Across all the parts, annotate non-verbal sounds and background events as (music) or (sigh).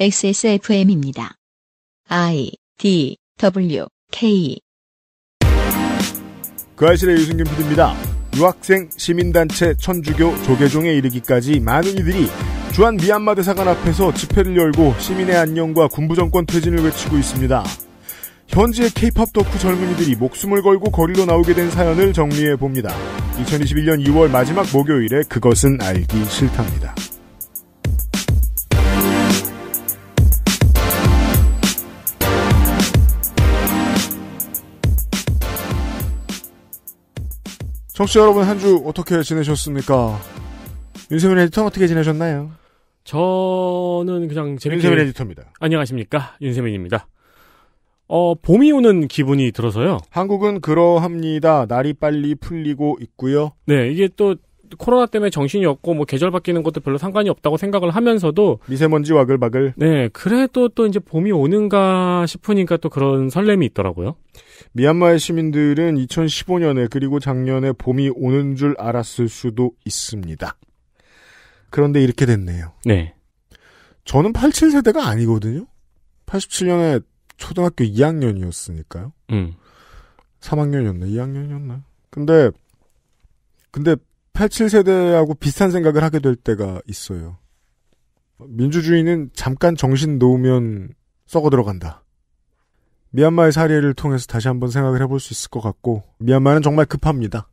XSFM입니다. I D W K 그 아실의 유승균 PD입니다. 유학생 시민단체 천주교 조계종에 이르기까지 많은 이들이 주한 미얀마 대사관 앞에서 집회를 열고 시민의 안녕과 군부정권 퇴진을 외치고 있습니다. 현지의 케이팝 덕후 젊은이들이 목숨을 걸고 거리로 나오게 된 사연을 정리해 봅니다. 2021년 2월 마지막 목요일에 그것은 알기 싫답니다. 청취자 여러분 한 주 어떻게 지내셨습니까? 윤세민 에디터 어떻게 지내셨나요? 저는 그냥 재밌게 윤세민 에디터입니다. 안녕하십니까 윤세민입니다. 어 봄이 오는 기분이 들어서요. 한국은 그러합니다. 날이 빨리 풀리고 있고요. 네 이게 또 코로나 때문에 정신이 없고 뭐 계절 바뀌는 것도 별로 상관이 없다고 생각을 하면서도 미세먼지 와글와글. 네 그래도 또 이제 봄이 오는가 싶으니까 또 그런 설렘이 있더라고요. 미얀마의 시민들은 2015년에 그리고 작년에 봄이 오는 줄 알았을 수도 있습니다. 그런데 이렇게 됐네요. 네 저는 87세대가 아니거든요. 87년에 초등학교 2학년이었으니까요. 음. 3학년이었나? 2학년이었나? 근데, 근데 87세대하고 비슷한 생각을 하게 될 때가 있어요. 민주주의는 잠깐 정신 놓으면 썩어 들어간다. 미얀마의 사례를 통해서 다시 한번 생각을 해볼 수 있을 것 같고, 미얀마는 정말 급합니다.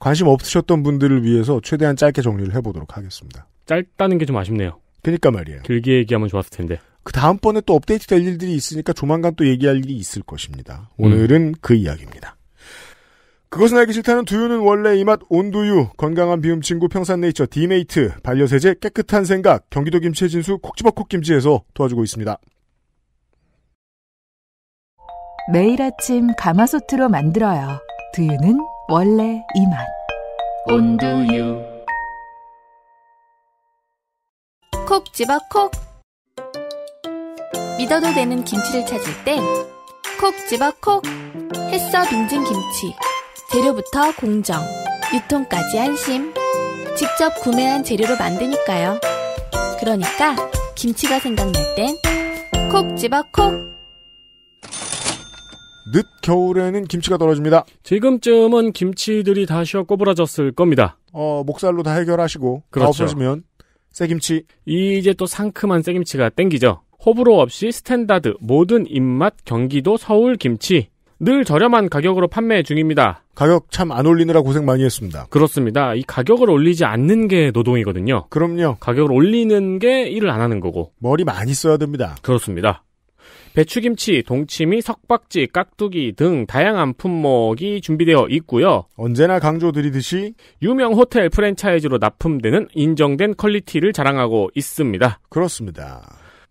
관심 없으셨던 분들을 위해서 최대한 짧게 정리를 해보도록 하겠습니다. 짧다는 게 좀 아쉽네요. 그니까 말이에요. 길게 얘기하면 좋았을 텐데. 그 다음번에 또 업데이트 될 일들이 있으니까 조만간 또 얘기할 일이 있을 것입니다. 오늘은 그 이야기입니다. 그것은 알기 싫다는 두유는 원래 이 맛 온두유, 건강한 비움 친구 평산네이처 디메이트, 반려세제 깨끗한 생각, 경기도 김치의 진수 콕지버콕 김치에서 도와주고 있습니다. 매일 아침 가마솥으로 만들어요. 두유는 원래 이 맛. 온두유 콕 집어 콕 믿어도 되는 김치를 찾을 땐 콕 집어 콕 햇서 빙진 김치 재료부터 공정 유통까지 안심 직접 구매한 재료로 만드니까요 그러니까 김치가 생각날 땐 콕 집어 콕 늦 겨울에는 김치가 떨어집니다. 지금쯤은 김치들이 다 쉬어 꼬부라졌을 겁니다. 어, 목살로 다 해결하시고 다 그렇죠. 없어지면 새김치 이제 또 상큼한 새김치가 땡기죠. 호불호 없이 스탠다드 모든 입맛 경기도 서울 김치 늘 저렴한 가격으로 판매 중입니다. 가격 참 안 올리느라 고생 많이 했습니다. 그렇습니다. 이 가격을 올리지 않는 게 노동이거든요. 그럼요. 가격을 올리는 게 일을 안 하는 거고. 머리 많이 써야 됩니다. 그렇습니다. 배추김치, 동치미, 석박지, 깍두기 등 다양한 품목이 준비되어 있고요. 언제나 강조드리듯이 유명 호텔 프랜차이즈로 납품되는 인정된 quality를 자랑하고 있습니다. 그렇습니다.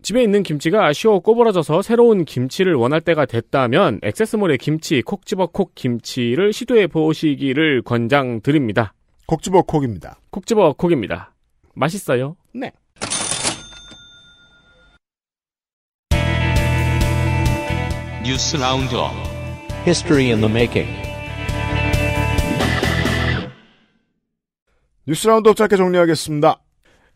집에 있는 김치가 아쉬워 꼬부라져서 새로운 김치를 원할 때가 됐다면 XS몰의 김치 콕 집어 콕 김치를 시도해 보시기를 권장드립니다. 콕지버콕입니다. 콕 집어 콕입니다. 맛있어요. 네. 뉴스 roundup History in the making. 뉴스 roundup 짧게 정리하겠습니다.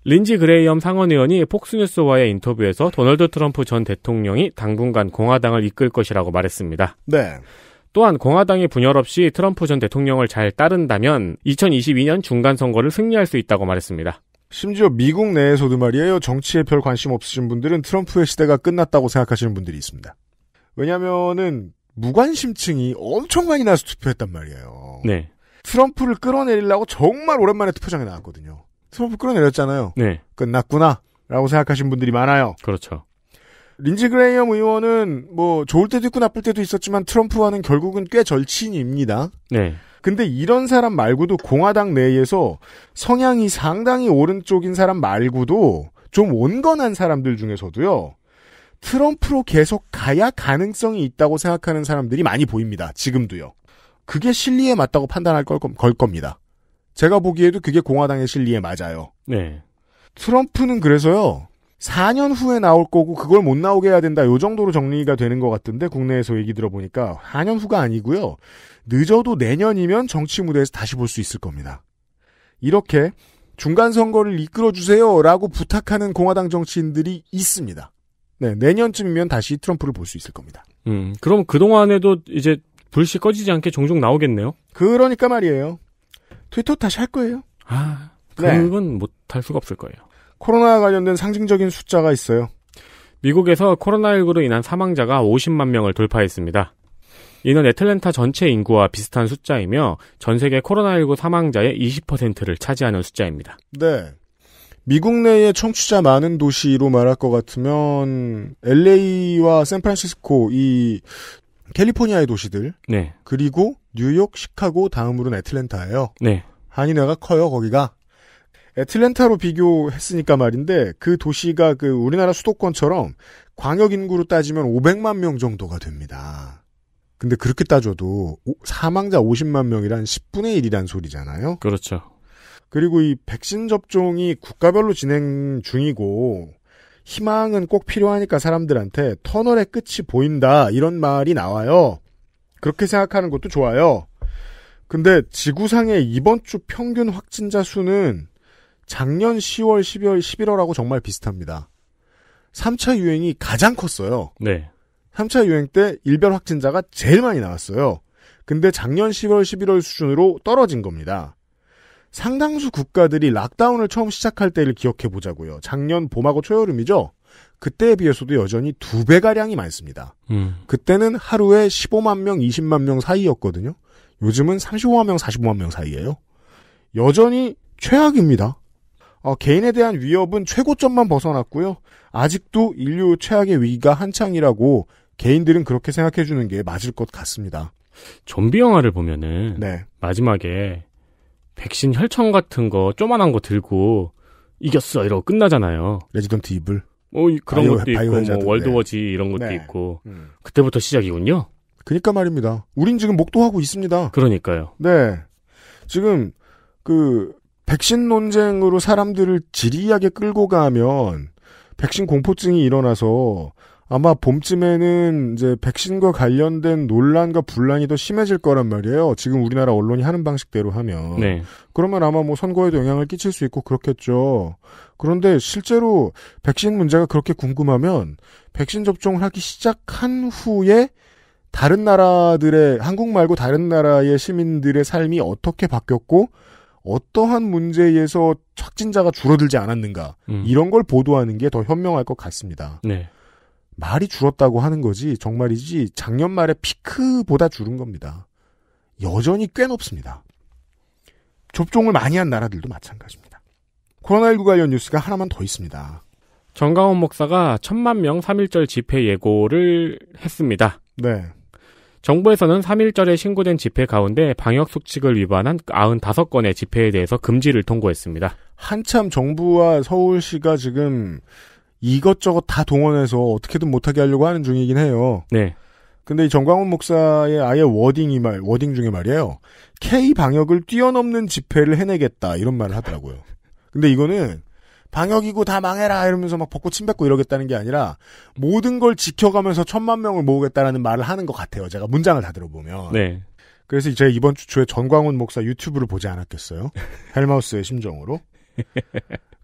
린지 그레이엄 상원의원이 폭스뉴스와의 인터뷰에서 도널드 트럼프 전 대통령이 당분간 공화당을 이끌 것이라고 말했습니다. 네. 또한 공화당이 분열 없이 트럼프 전 대통령을 잘 따른다면 2022년 중간 선거를 승리할 수 있다고 말했습니다. 심지어 미국 내에서도 말이에요. 정치에 별 관심 없으신 분들은 트럼프의 시대가 끝났다고 생각하시는 분들이 있습니다. 왜냐면은 무관심층이 엄청 많이 나서 투표했단 말이에요. 네. 트럼프를 끌어내리려고 정말 오랜만에 투표장에 나왔거든요. 트럼프 끌어내렸잖아요. 네. 끝났구나. 라고 생각하시는 분들이 많아요. 그렇죠. 린지 그레이엄 의원은 뭐 좋을 때도 있고 나쁠 때도 있었지만 트럼프와는 결국은 꽤 절친입니다. 네. 근데 이런 사람 말고도 공화당 내에서 성향이 상당히 오른쪽인 사람 말고도 좀 온건한 사람들 중에서도요. 트럼프로 계속 가야 가능성이 있다고 생각하는 사람들이 많이 보입니다. 지금도요. 그게 실리에 맞다고 판단할 걸 겁니다. 제가 보기에도 그게 공화당의 실리에 맞아요. 네. 트럼프는 그래서요. 4년 후에 나올 거고 그걸 못 나오게 해야 된다. 요 정도로 정리가 되는 것 같던데 국내에서 얘기 들어보니까 4년 후가 아니고요. 늦어도 내년이면 정치 무대에서 다시 볼 수 있을 겁니다. 이렇게 중간 선거를 이끌어 주세요라고 부탁하는 공화당 정치인들이 있습니다. 네, 내년쯤이면 다시 트럼프를 볼 수 있을 겁니다. 음, 그럼 그동안에도 이제 불씨 꺼지지 않게 종종 나오겠네요? 그러니까 말이에요. 트위터 다시 할 거예요. 아, 네. 그건 못할 수가 없을 거예요. 코로나와 관련된 상징적인 숫자가 있어요. 미국에서 코로나19로 인한 사망자가 50만 명을 돌파했습니다. 이는 애틀랜타 전체 인구와 비슷한 숫자이며 전 세계 코로나19 사망자의 20%를 차지하는 숫자입니다. 네. 미국 내에 청취자 많은 도시로 말할 것 같으면 LA와 샌프란시스코 이 캘리포니아의 도시들 네, 그리고 뉴욕, 시카고 다음으로는 애틀랜타예요. 네, 한인회가 커요 거기가. 애틀랜타로 비교했으니까 말인데 그 도시가 그 우리나라 수도권처럼 광역 인구로 따지면 500만 명 정도가 됩니다. 근데 그렇게 따져도 오- 사망자 50만 명이란 10분의 1이란 소리잖아요. 그렇죠. 그리고 이 백신 접종이 국가별로 진행 중이고 희망은 꼭 필요하니까 사람들한테 터널의 끝이 보인다 이런 말이 나와요. 그렇게 생각하는 것도 좋아요. 근데 지구상의 이번 주 평균 확진자 수는 작년 10월, 12월, 11월하고 정말 비슷합니다. 3차 유행이 가장 컸어요. 네, 3차 유행 때 일별 확진자가 제일 많이 나왔어요. 근데 작년 10월, 11월 수준으로 떨어진 겁니다. 상당수 국가들이 락다운을 처음 시작할 때를 기억해 보자고요. 작년 봄하고 초여름이죠. 그때에 비해서도 여전히 두 배가량이 많습니다. 음, 그때는 하루에 15만 명, 20만 명 사이였거든요. 요즘은 35만 명, 45만 명 사이예요. 여전히 최악입니다. 어, 개인에 대한 위협은 최고점만 벗어났고요. 아직도 인류 최악의 위기가 한창이라고 개인들은 그렇게 생각해 주는 게 맞을 것 같습니다. 좀비 영화를 보면은 네. 마지막에 백신 혈청 같은 거 쪼만한 거 들고 이겼어 이러고 끝나잖아요. 레지던트 이블. 뭐 이- 그런 바이오- 것도 있고 뭐 월드워지 이런 것도 네. 있고 음. 그때부터 시작이군요. 그니까 말입니다. 우린 지금 목도하고 있습니다. 그러니까요. 네. 지금 그 백신 논쟁으로 사람들을 지리하게 끌고 가면 백신 공포증이 일어나서 아마 봄쯤에는 이제 백신과 관련된 논란과 분란이 더 심해질 거란 말이에요. 지금 우리나라 언론이 하는 방식대로 하면. 네. 그러면 아마 뭐 선거에도 영향을 끼칠 수 있고 그렇겠죠. 그런데 실제로 백신 문제가 그렇게 궁금하면 백신 접종을 하기 시작한 후에 다른 나라들의 한국 말고 다른 나라의 시민들의 삶이 어떻게 바뀌었고 어떠한 문제에서 확진자가 줄어들지 않았는가 음. 이런 걸 보도하는 게 더 현명할 것 같습니다. 네. 말이 줄었다고 하는 거지 정말이지 작년 말에 피크보다 줄은 겁니다. 여전히 꽤 높습니다. 접종을 많이 한 나라들도 마찬가지입니다. 코로나19 관련 뉴스가 하나만 더 있습니다. 정강원 목사가 천만 명 3.1절 집회 예고를 했습니다. 네. 정부에서는 3.1절에 신고된 집회 가운데 방역 수칙을 위반한 95건의 집회에 대해서 금지를 통고했습니다. 한참 정부와 서울시가 지금 이것저것 다 동원해서 어떻게든 못하게 하려고 하는 중이긴 해요. 네. 근데 이 전광훈 목사의 아예 wording이 말, wording 중에 말이에요. K 방역을 뛰어넘는 집회를 해내겠다, 이런 말을 하더라고요. 근데 이거는 방역이고 다 망해라 이러면서 막 벗고 침 뱉고 이러겠다는 게 아니라 모든 걸 지켜가면서 천만 명을 모으겠다라는 말을 하는 것 같아요. 제가 문장을 다 들어보면. 네. 그래서 제가 이번 주 초에 전광훈 목사 유튜브를 보지 않았겠어요. (laughs) 헬마우스의 심정으로.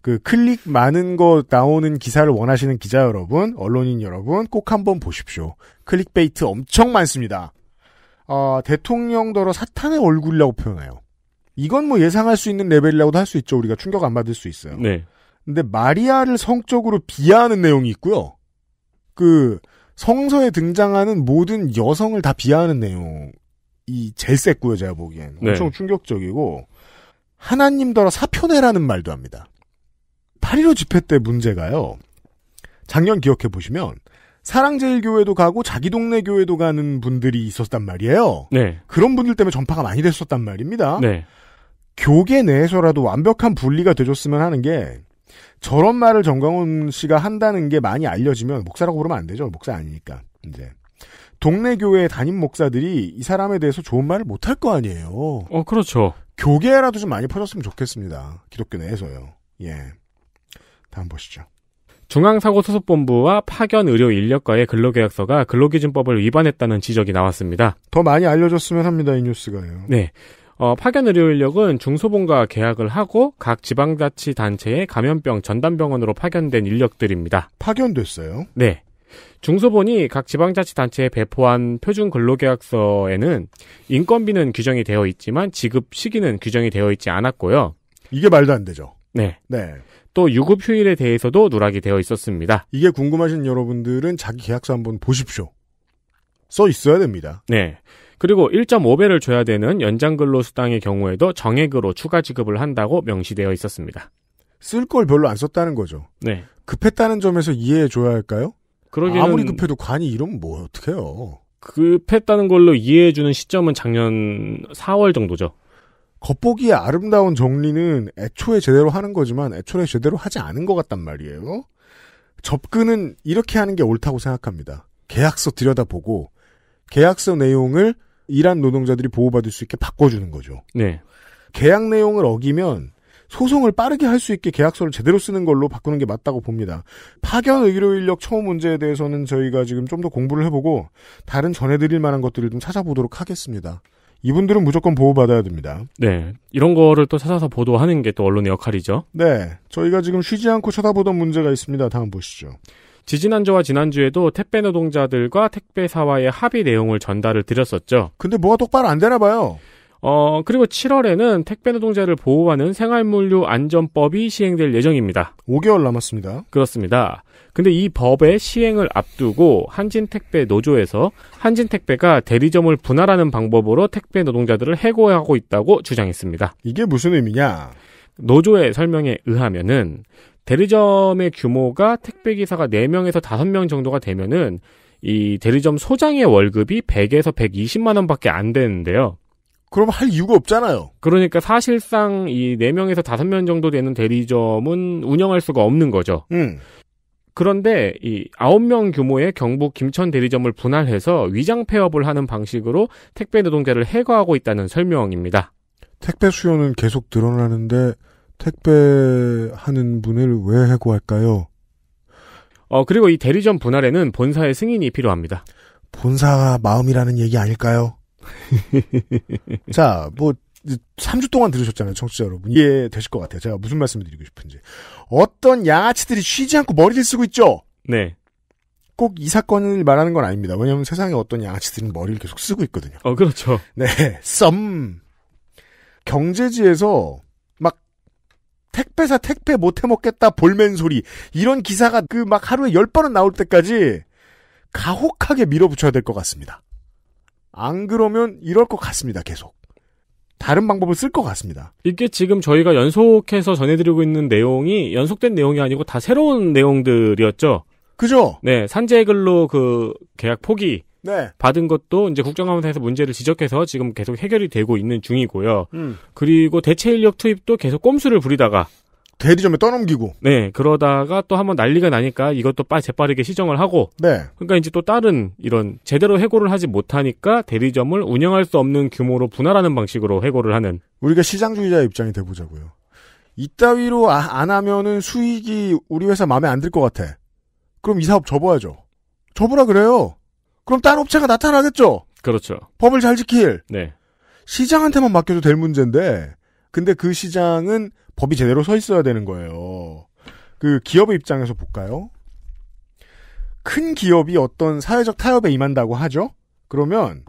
그 클릭 많은 거 나오는 기사를 원하시는 기자 여러분, 언론인 여러분 꼭 한번 보십시오. clickbait 엄청 많습니다. 어, 대통령더러 사탄의 얼굴이라고 표현해요. 이건 뭐 예상할 수 있는 레벨이라고도 할 수 있죠. 우리가 충격 안 받을 수 있어요. 네. 근데 마리아를 성적으로 비하하는 내용이 있고요. 그 성서에 등장하는 모든 여성을 다 비하하는 내용 이 제일 셌고요. 제가 보기엔 네. 엄청 충격적이고 하나님더러 사표내라는 말도 합니다. 8.15 집회 때 문제가요. 작년 기억해 보시면 사랑제일교회도 가고 자기 동네 교회도 가는 분들이 있었단 말이에요. 네. 그런 분들 때문에 전파가 많이 됐었단 말입니다. 네. 교계 내에서라도 완벽한 분리가 되줬으면 하는 게 저런 말을 정광훈 씨가 한다는 게 많이 알려지면 목사라고 부르면 안 되죠. 목사 아니니까. 이제 동네 교회 담임 목사들이 이 사람에 대해서 좋은 말을 못 할 거 아니에요. 어, 그렇죠. 교계라도 좀 많이 퍼졌으면 좋겠습니다. 기독교 내에서요. 예. 다음 보시죠. 중앙사고수습본부와 파견 의료 인력과의 근로계약서가 근로기준법을 위반했다는 지적이 나왔습니다. 더 많이 알려줬으면 합니다. 이 뉴스가요. 네. 어, 파견 의료 인력은 중소본과 계약을 하고 각 지방자치단체의 감염병 전담병원으로 파견된 인력들입니다. 파견됐어요. 네. 중소본이 각 지방자치단체에 배포한 표준 근로계약서에는 인건비는 규정이 되어 있지만 지급 시기는 규정이 되어 있지 않았고요. 이게 말도 안 되죠. 네. 네. 또 유급 휴일에 대해서도 누락이 되어 있었습니다. 이게 궁금하신 여러분들은 자기 계약서 한번 보십시오. 써 있어야 됩니다. 네. 그리고 1.5배를 줘야 되는 연장 근로 수당의 경우에도 정액으로 추가 지급을 한다고 명시되어 있었습니다. 쓸 걸 별로 안 썼다는 거죠. 네. 급했다는 점에서 이해해 줘야 할까요? 그러기는 아무리 급해도 관이 이러면 뭐 어떡해요. 급했다는 걸로 이해해 주는 시점은 작년 4월 정도죠. 겉보기에 아름다운 정리는 애초에 제대로 하는 거지만 애초에 제대로 하지 않은 것 같단 말이에요. 접근은 이렇게 하는 게 옳다고 생각합니다. 계약서 들여다보고 계약서 내용을 일한 노동자들이 보호받을 수 있게 바꿔주는 거죠. 네. 계약 내용을 어기면 소송을 빠르게 할 수 있게 계약서를 제대로 쓰는 걸로 바꾸는 게 맞다고 봅니다. 파견 의료 인력 처우 문제에 대해서는 저희가 지금 좀 더 공부를 해보고 다른 전해드릴 만한 것들을 좀 찾아보도록 하겠습니다. 이분들은 무조건 보호받아야 됩니다. 네. 이런 거를 또 찾아서 보도하는 게 또 언론의 역할이죠. 네. 저희가 지금 쉬지 않고 쳐다보던 문제가 있습니다. 다음 보시죠. 지지난주와 지난주에도 택배 노동자들과 택배사와의 합의 내용을 전달을 드렸었죠. 근데 뭐가 똑바로 안 되나 봐요. 어, 그리고 7월에는 택배 노동자를 보호하는 생활물류 안전법이 시행될 예정입니다. 5개월 남았습니다. 그렇습니다. 근데 이 법의 시행을 앞두고 한진택배 노조에서 한진택배가 대리점을 분할하는 방법으로 택배 노동자들을 해고하고 있다고 주장했습니다. 이게 무슨 의미냐? 노조의 설명에 의하면은 대리점의 규모가 택배기사가 4명에서 5명 정도가 되면은 이 대리점 소장의 월급이 100에서 120만 원 밖에 안 되는데요. 그럼 할 이유가 없잖아요. 그러니까 사실상 이 4명에서 5명 정도 되는 대리점은 운영할 수가 없는 거죠. 음. 그런데 이 9명 규모의 경북 김천 대리점을 분할해서 위장 폐업을 하는 방식으로 택배 노동자를 해고하고 있다는 설명입니다. 택배 수요는 계속 늘어나는데 택배하는 분을 왜 해고할까요? 어, 그리고 이 대리점 분할에는 본사의 승인이 필요합니다. 본사 마음이라는 얘기 아닐까요? (laughs) 자, 뭐 3주 동안 들으셨잖아요, 청취자 여러분. 이해 되실 것 같아요. 제가 무슨 말씀을 드리고 싶은지. 어떤 양아치들이 쉬지 않고 머리를 쓰고 있죠? 네. 꼭 이 사건을 말하는 건 아닙니다. 왜냐하면 세상에 어떤 양아치들은 머리를 계속 쓰고 있거든요. 어, 그렇죠. 네, 썸. 경제지에서 막 택배사 택배 못 해 먹겠다 볼멘 소리 이런 기사가 그 막 하루에 열 번은 나올 때까지 가혹하게 밀어붙여야 될 것 같습니다. 안 그러면 이럴 것 같습니다. 계속 다른 방법을 쓸 것 같습니다. 이게 지금 저희가 연속해서 전해드리고 있는 내용이 연속된 내용이 아니고 다 새로운 내용들이었죠. 그죠? 네, 산재근로 그 계약 포기 네. 받은 것도 이제 국정감사에서 문제를 지적해서 지금 계속 해결이 되고 있는 중이고요. 음. 그리고 대체 인력 투입도 계속 꼼수를 부리다가 대리점에 떠넘기고. 네, 그러다가 또 한번 난리가 나니까 이것도 빠 재빠르게 시정을 하고 네. 그러니까 이제 또 다른 이런 제대로 해고를 하지 못하니까 대리점을 운영할 수 없는 규모로 분할하는 방식으로 해고를 하는 우리가 시장주의자 입장이 돼보자고요. 이따위로 아- 안 하면은 수익이 우리 회사 마음에 안 들 것 같아. 그럼 이 사업 접어야죠. 접으라 그래요. 그럼 다른 업체가 나타나겠죠. 그렇죠. 법을 잘 지킬. 네. 시장한테만 맡겨도 될 문제인데, 근데 그 시장은 법이 제대로 서 있어야 되는 거예요. 그 기업의 입장에서 볼까요? 큰 기업이 어떤 사회적 타협에 임한다고 하죠? 그러면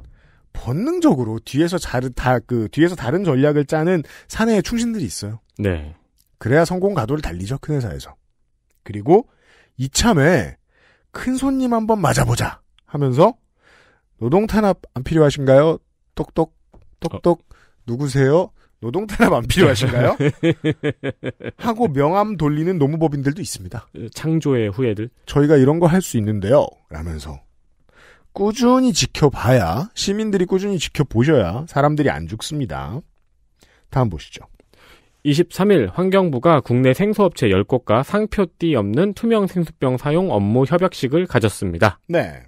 본능적으로 뒤에서 잘, 다, 그, 뒤에서 다른 전략을 짜는 사내의 충신들이 있어요. 네. 그래야 성공 가도를 달리죠, 큰 회사에서. 그리고 이참에 큰 손님 한번 맞아보자 하면서 노동 탄압 안 필요하신가요? 똑똑 똑똑 누구세요? 노동 탄압 안 필요하신가요? (laughs) 하고 명함 돌리는 노무법인들도 있습니다. 창조의 후예들. 저희가 이런 거 할 수 있는데요. 라면서 꾸준히 지켜봐야 시민들이 꾸준히 지켜보셔야 사람들이 안 죽습니다. 다음 보시죠. 23일 환경부가 국내 생수업체 10곳과 상표 띠 없는 투명 생수병 사용 업무 협약식을 가졌습니다. 네.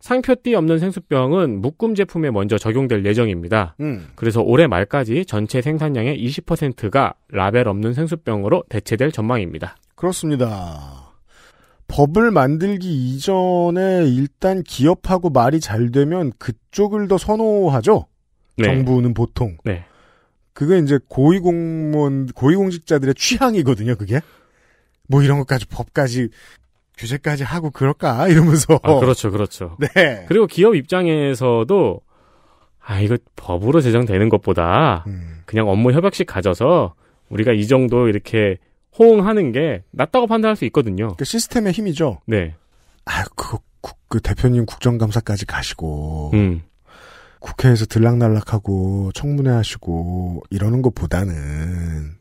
상표띠 없는 생수병은 묶음 제품에 먼저 적용될 예정입니다. 음. 그래서 올해 말까지 전체 생산량의 20%가 라벨 없는 생수병으로 대체될 전망입니다. 그렇습니다. 법을 만들기 이전에 일단 기업하고 말이 잘 되면 그쪽을 더 선호하죠. 네. 정부는 보통. 네. 그게 이제 고위공무원, 고위공직자들의 취향이거든요, 그게. 뭐 이런 것까지 법까지 규제까지 하고 그럴까 (laughs) 이러면서 아, 그렇죠, 그렇죠. 네. 그리고 기업 입장에서도 아 이거 법으로 제정되는 것보다 음, 그냥 업무 협약식 가져서 우리가 이 정도 이렇게 호응하는 게 낫다고 판단할 수 있거든요. 그 시스템의 힘이죠. 네, 아, 그, 국- 그 대표님 국정감사까지 가시고 음, 국회에서 들락날락하고 청문회 하시고 이러는 것보다는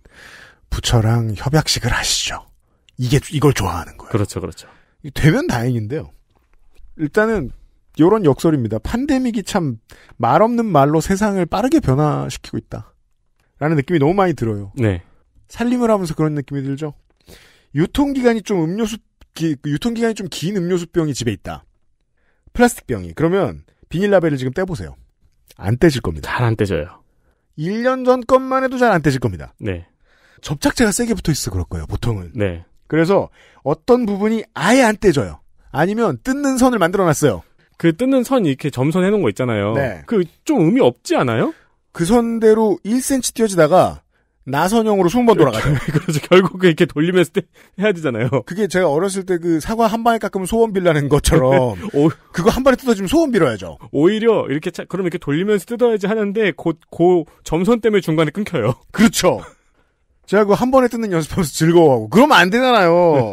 부처랑 협약식을 하시죠. 이게 이걸 좋아하는 거예요. 그렇죠, 그렇죠. 되면 다행인데요. 일단은 요런 역설입니다. 팬데믹이 참 말 없는 말로 세상을 빠르게 변화시키고 있다. 라는 느낌이 너무 많이 들어요. 네, 살림을 하면서 그런 느낌이 들죠. 유통기간이 좀 음료수 기- 그 유통기간이 좀 긴 음료수병이 집에 있다. 플라스틱 병이. 그러면 비닐라벨을 지금 떼보세요. 안 떼질 겁니다. 잘 안 떼져요. 1년 전 것만 해도 잘 안 떼질 겁니다. 네, 접착제가 세게 붙어 있어 그럴 거예요, 보통은. 네, 그래서 어떤 부분이 아예 안 떼져요. 아니면 뜯는 선을 만들어 놨어요. 그 뜯는 선 이렇게 점선 해놓은 거 있잖아요. 네. 그 좀 의미 없지 않아요? 그 선대로 1cm 띄어지다가 나선형으로 20번 돌아가죠. (laughs) 그래서 결국 이렇게 돌리면서 떼- 해야 되잖아요. 그게 제가 어렸을 때 그 사과 한 방에 깎으면 소원 빌라는 것처럼 (laughs) 오, 그거 한 번에 뜯어지면 소원 빌어야죠. 오히려 이렇게 차- 그럼 이렇게 돌리면서 뜯어야지 하는데 곧고 점선 때문에 중간에 끊겨요. 그렇죠. 제가 그 한 번에 뜯는 연습하면서 즐거워하고 그러면 안 되잖아요.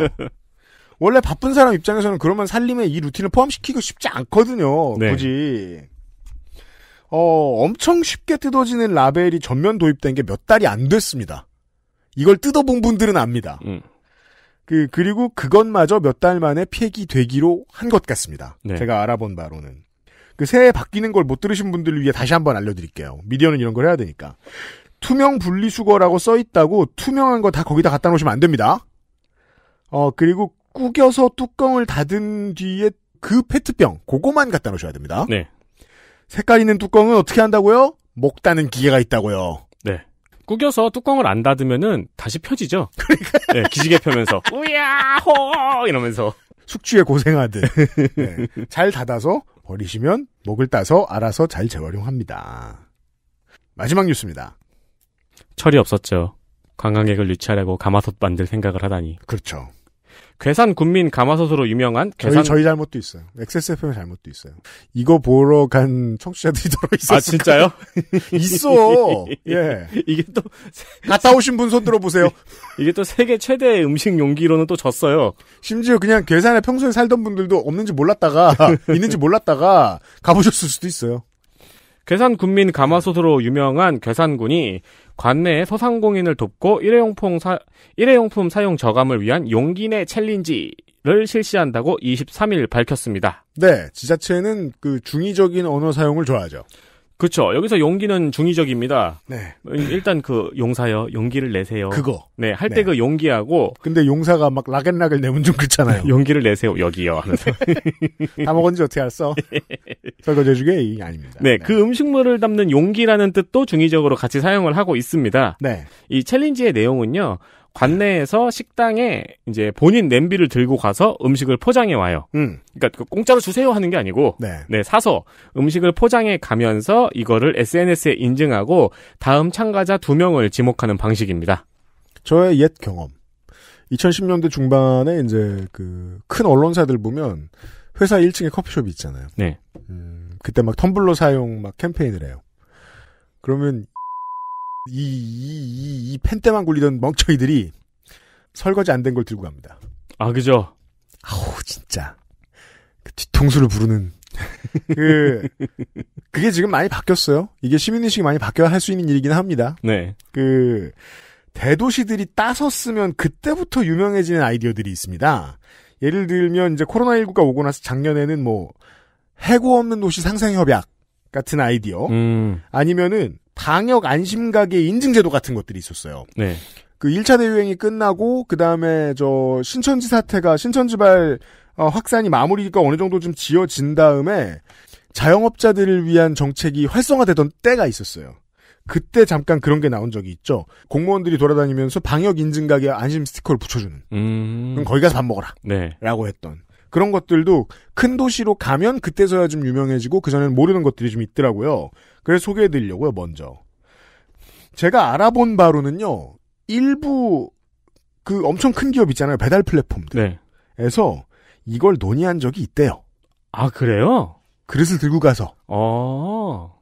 (laughs) 원래 바쁜 사람 입장에서는 그러면 살림에 이 루틴을 포함시키고 싶지 않거든요. 네. 굳이. 어, 엄청 쉽게 뜯어지는 라벨이 전면 도입된 게 몇 달이 안 됐습니다. 이걸 뜯어본 분들은 압니다. 음. 그, 그리고 그것마저 몇 달 만에 폐기되기로 한 것 같습니다. 네. 제가 알아본 바로는. 그 새해 바뀌는 걸 못 들으신 분들을 위해 다시 한번 알려드릴게요. 미디어는 이런 걸 해야 되니까. 투명 분리수거라고 써 있다고 투명한 거 다 거기다 갖다 놓으시면 안 됩니다. 어, 그리고 구겨서 뚜껑을 닫은 뒤에 그 페트병, 그거만 갖다 놓으셔야 됩니다. 네. 색깔 있는 뚜껑은 어떻게 한다고요? 목 따는 기계가 있다고요. 네. 구겨서 뚜껑을 안 닫으면은 다시 펴지죠. 네, 기지개 펴면서 (laughs) 우야 호 이러면서 숙취에 고생하듯. 네. 잘 닫아서 버리시면 목을 따서 알아서 잘 재활용합니다. 마지막 뉴스입니다. 철이 없었죠. 관광객을 유치하려고 가마솥 만들 생각을 하다니. 그렇죠. 괴산 군민 가마솥으로 유명한 저희, 괴산 저희 잘못도 있어요. XSFM의 잘못도 있어요. 이거 보러 간 청취자들이 (laughs) 들어 있었어요. 아 진짜요? (laughs) 있어. 예. (laughs) 이게 또 갔다 오신 분 손 들어보세요. 이게 또 세계 최대 음식 용기로는 또 졌어요. 심지어 그냥 괴산에 평소에 살던 분들도 없는지 몰랐다가, 있는지 몰랐다가 가보셨을 수도 있어요. 괴산 군민 가마솥으로 유명한 괴산군이 관내의 소상공인을 돕고 일회용품 사, 일회용품 사용 저감을 위한 용기 내 챌린지를 실시한다고 23일 밝혔습니다. 네. 지자체는 그 중의적인 언어 사용을 좋아하죠. 그렇죠. 여기서 용기는 중의적입니다. 네. 일단 그 용사요, 용기를 내세요. 그거. 네, 할 네. 때그 용기하고 근데 용사가 막 락앤락을 내면 좀 그렇잖아요. (laughs) 용기를 내세요 여기요 하면서. (laughs) 다 먹었는지 어떻게 알았어? (laughs) 설거지 해주게? 이 아닙니다. 네, 그 음식물을 담는 용기라는 뜻도 중의적으로 같이 사용을 하고 있습니다. 네. 이 챌린지의 내용은요. 관내에서 식당에 이제 본인 냄비를 들고 가서 음식을 포장해 와요. 음. 그러니까 그 공짜로 주세요 하는 게 아니고 네. 네, 사서 음식을 포장해 가면서 이거를 SNS에 인증하고 다음 참가자 두 명을 지목하는 방식입니다. 저의 옛 경험. 2010년대 중반에 이제 그 큰 언론사들 보면 회사 1층에 커피숍이 있잖아요. 네. 음, 그때 막 텀블러 사용 막 캠페인을 해요. 그러면 이, 이, 이, 이 펜 때만 굴리던 멍청이들이 설거지 안 된 걸 들고 갑니다. 아, 그죠? 아우, 진짜. 그 뒤통수를 부르는. (laughs) 그, 그게 지금 많이 바뀌었어요. 이게 시민의식이 많이 바뀌어야 할 수 있는 일이긴 합니다. 네. 그, 대도시들이 따서 쓰면 그때부터 유명해지는 아이디어들이 있습니다. 예를 들면 이제 코로나19가 오고 나서 작년에는 뭐, 해고 없는 도시 상생 협약 같은 아이디어, 음. 아니면은 방역 안심 가게 인증 제도 같은 것들이 있었어요. 네. 그 1차 대유행이 끝나고 그 다음에 저 신천지 사태가 신천지발 어, 확산이 마무리가 어느 정도 좀 지어진 다음에 자영업자들을 위한 정책이 활성화되던 때가 있었어요. 그때 잠깐 그런 게 나온 적이 있죠. 공무원들이 돌아다니면서 방역 인증 가게 안심 스티커를 붙여주는. 음. 그럼 거기 가서 밥 먹어라. 네. 라고 했던. 그런 것들도 큰 도시로 가면 그때서야 좀 유명해지고 그전에는 모르는 것들이 좀 있더라고요. 그래서 소개해 드리려고요, 먼저. 제가 알아본 바로는요, 일부 그 엄청 큰 기업 있잖아요. 배달 플랫폼들. 네. 에서 이걸 논의한 적이 있대요. 아, 그래요? 그릇을 들고 가서 어.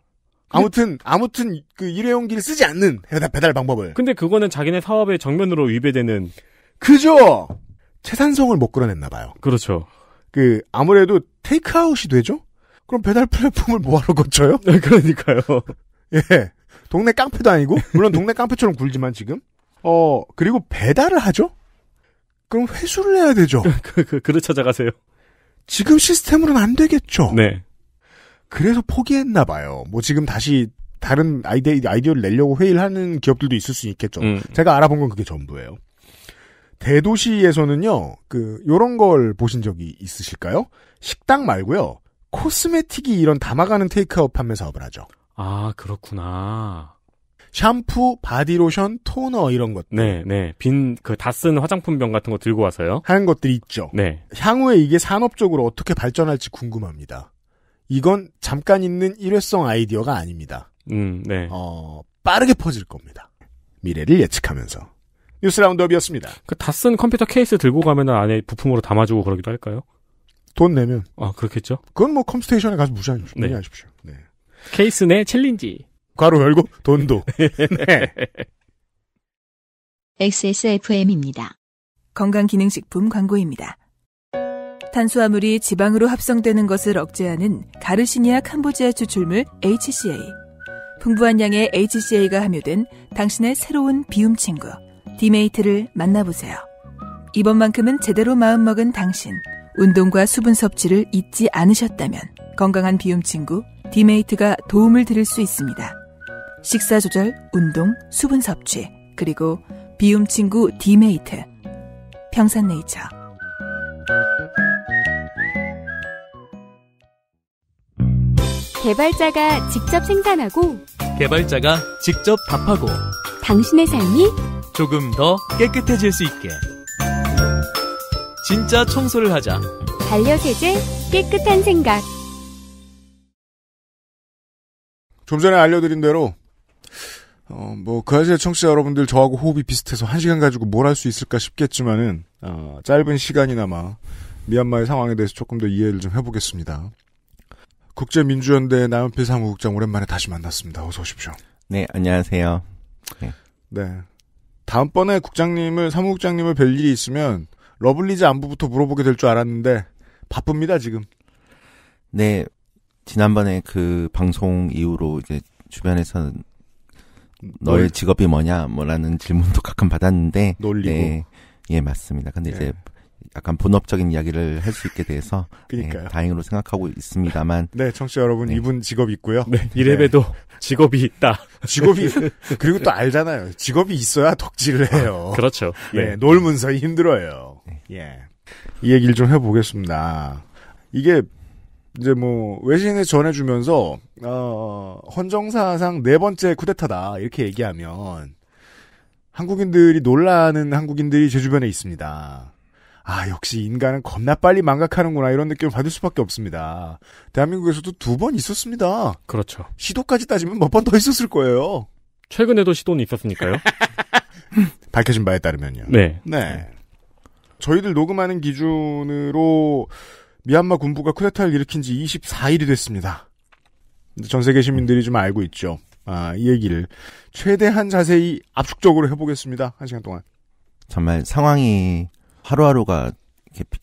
아무튼 아무튼 그 일회용기를 쓰지 않는 배달, 배달 방법을 근데 그거는 자기네 사업에 정면으로 위배되는 그죠? 채산성을 못 끌어냈나 봐요. 그렇죠. 그 아무래도 테이크아웃이 되죠? 그럼 배달 플랫폼을 뭐하러 거쳐요? 그러니까요. (laughs) 예. 동네 깡패도 아니고 물론 동네 깡패처럼 굴지만 지금 어 그리고 배달을 하죠? 그럼 회수를 해야 되죠. (laughs) 그, 그, 그릇 찾아가세요. 지금 시스템으로는 안 되겠죠. 네. 그래서 포기했나 봐요. 뭐 지금 다시 다른 아이디, 아이디어를 내려고 회의를 하는 기업들도 있을 수 있겠죠. 음. 제가 알아본 건 그게 전부예요. 대도시에서는요, 그, 요런 걸 보신 적이 있으실까요? 식당 말고요, cosmetic이 이런 담아가는 테이크아웃 판매 사업을 하죠. 아, 그렇구나. 샴푸, 바디로션, 토너 이런 것 네, 네. 빈, 그, 다 쓴 화장품 병 같은 거 들고 와서요. 하는 것들이 있죠. 네. 향후에 이게 산업적으로 어떻게 발전할지 궁금합니다. 이건 잠깐 있는 일회성 아이디어가 아닙니다. 음, 네. 어, 빠르게 퍼질 겁니다. 미래를 예측하면서. 뉴스 roundup이었습니다. 그, 다 쓴 컴퓨터 케이스 들고 가면 안에 부품으로 담아주고 그러기도 할까요? 돈 내면. 아, 그렇겠죠? 그건 뭐 컴스테이션에 가서 무시하십시오. 네. 문의하십시오. 네. 케이스 내 challenge. 괄호 열고 돈도. (laughs) 네. XSFM입니다. 건강기능식품 광고입니다. 탄수화물이 지방으로 합성되는 것을 억제하는 가르시니아 캄보지아 추출물 HCA. 풍부한 양의 HCA가 함유된 당신의 새로운 비움 친구 디메이트를 만나보세요. 이번만큼은 제대로 마음먹은 당신. 운동과 수분 섭취를 잊지 않으셨다면 건강한 비움 친구 디메이트가 도움을 드릴 수 있습니다. 식사 조절, 운동, 수분 섭취, 그리고 비움 친구 디메이트. 평산네이처. 개발자가 직접 생산하고 개발자가 직접 답하고 당신의 삶이 조금 더 깨끗해질 수 있게 진짜 청소를 하자 반려세제 깨끗한 생각 좀 전에 알려드린 대로 어, 뭐, 그 아시의 청취자 여러분들 저하고 호흡이 비슷해서 한 시간 가지고 뭘 할 수 있을까 싶겠지만은, 어, 짧은 시간이나마 미얀마의 상황에 대해서 조금 더 이해를 좀 해보겠습니다. 국제민주연대 나연필 사무국장 오랜만에 다시 만났습니다. 어서 오십시오. 네, 안녕하세요. 네. 다음번에 국장님을, 사무국장님을 뵐 일이 있으면, 러블리즈 안부부터 물어보게 될 줄 알았는데, 바쁩니다, 지금. 네, 지난번에 그 방송 이후로 이제 주변에서는 너의 직업이 뭐냐, 뭐라는 질문도 가끔 받았는데, 놀리고. 네, 예, 맞습니다. 근데 예. 이제 약간 본업적인 이야기를 할 수 있게 돼서, 그러니까요. 네, 다행으로 생각하고 있습니다만, 네, 청취자 여러분, 네. 이분 직업 있고요. 네. 이래봬도 직업이 있다. 직업이, (laughs) 그리고 또 알잖아요. 직업이 있어야 덕질을 해요. 그렇죠. 예, 네. 놀면서 힘들어요. 예. 이 얘기를 좀 해보겠습니다. 이게, 이제 뭐, 외신에 전해주면서, 어, 헌정사상 네 번째 쿠데타다. 이렇게 얘기하면, 한국인들이 놀라는 한국인들이 제 주변에 있습니다. 아, 역시 인간은 겁나 빨리 망각하는구나. 이런 느낌을 받을 수밖에 없습니다. 대한민국에서도 두 번 있었습니다. 그렇죠. 시도까지 따지면 몇 번 더 있었을 거예요. 최근에도 시도는 있었으니까요. (laughs) 밝혀진 바에 따르면요. 네. 네. 저희들 녹음하는 기준으로 미얀마 군부가 쿠데타를 일으킨 지 24일이 됐습니다. 전 세계 시민들이 좀 알고 있죠. 아, 이 얘기를 최대한 자세히 압축적으로 해보겠습니다. 한 시간 동안. 정말 상황이 하루하루가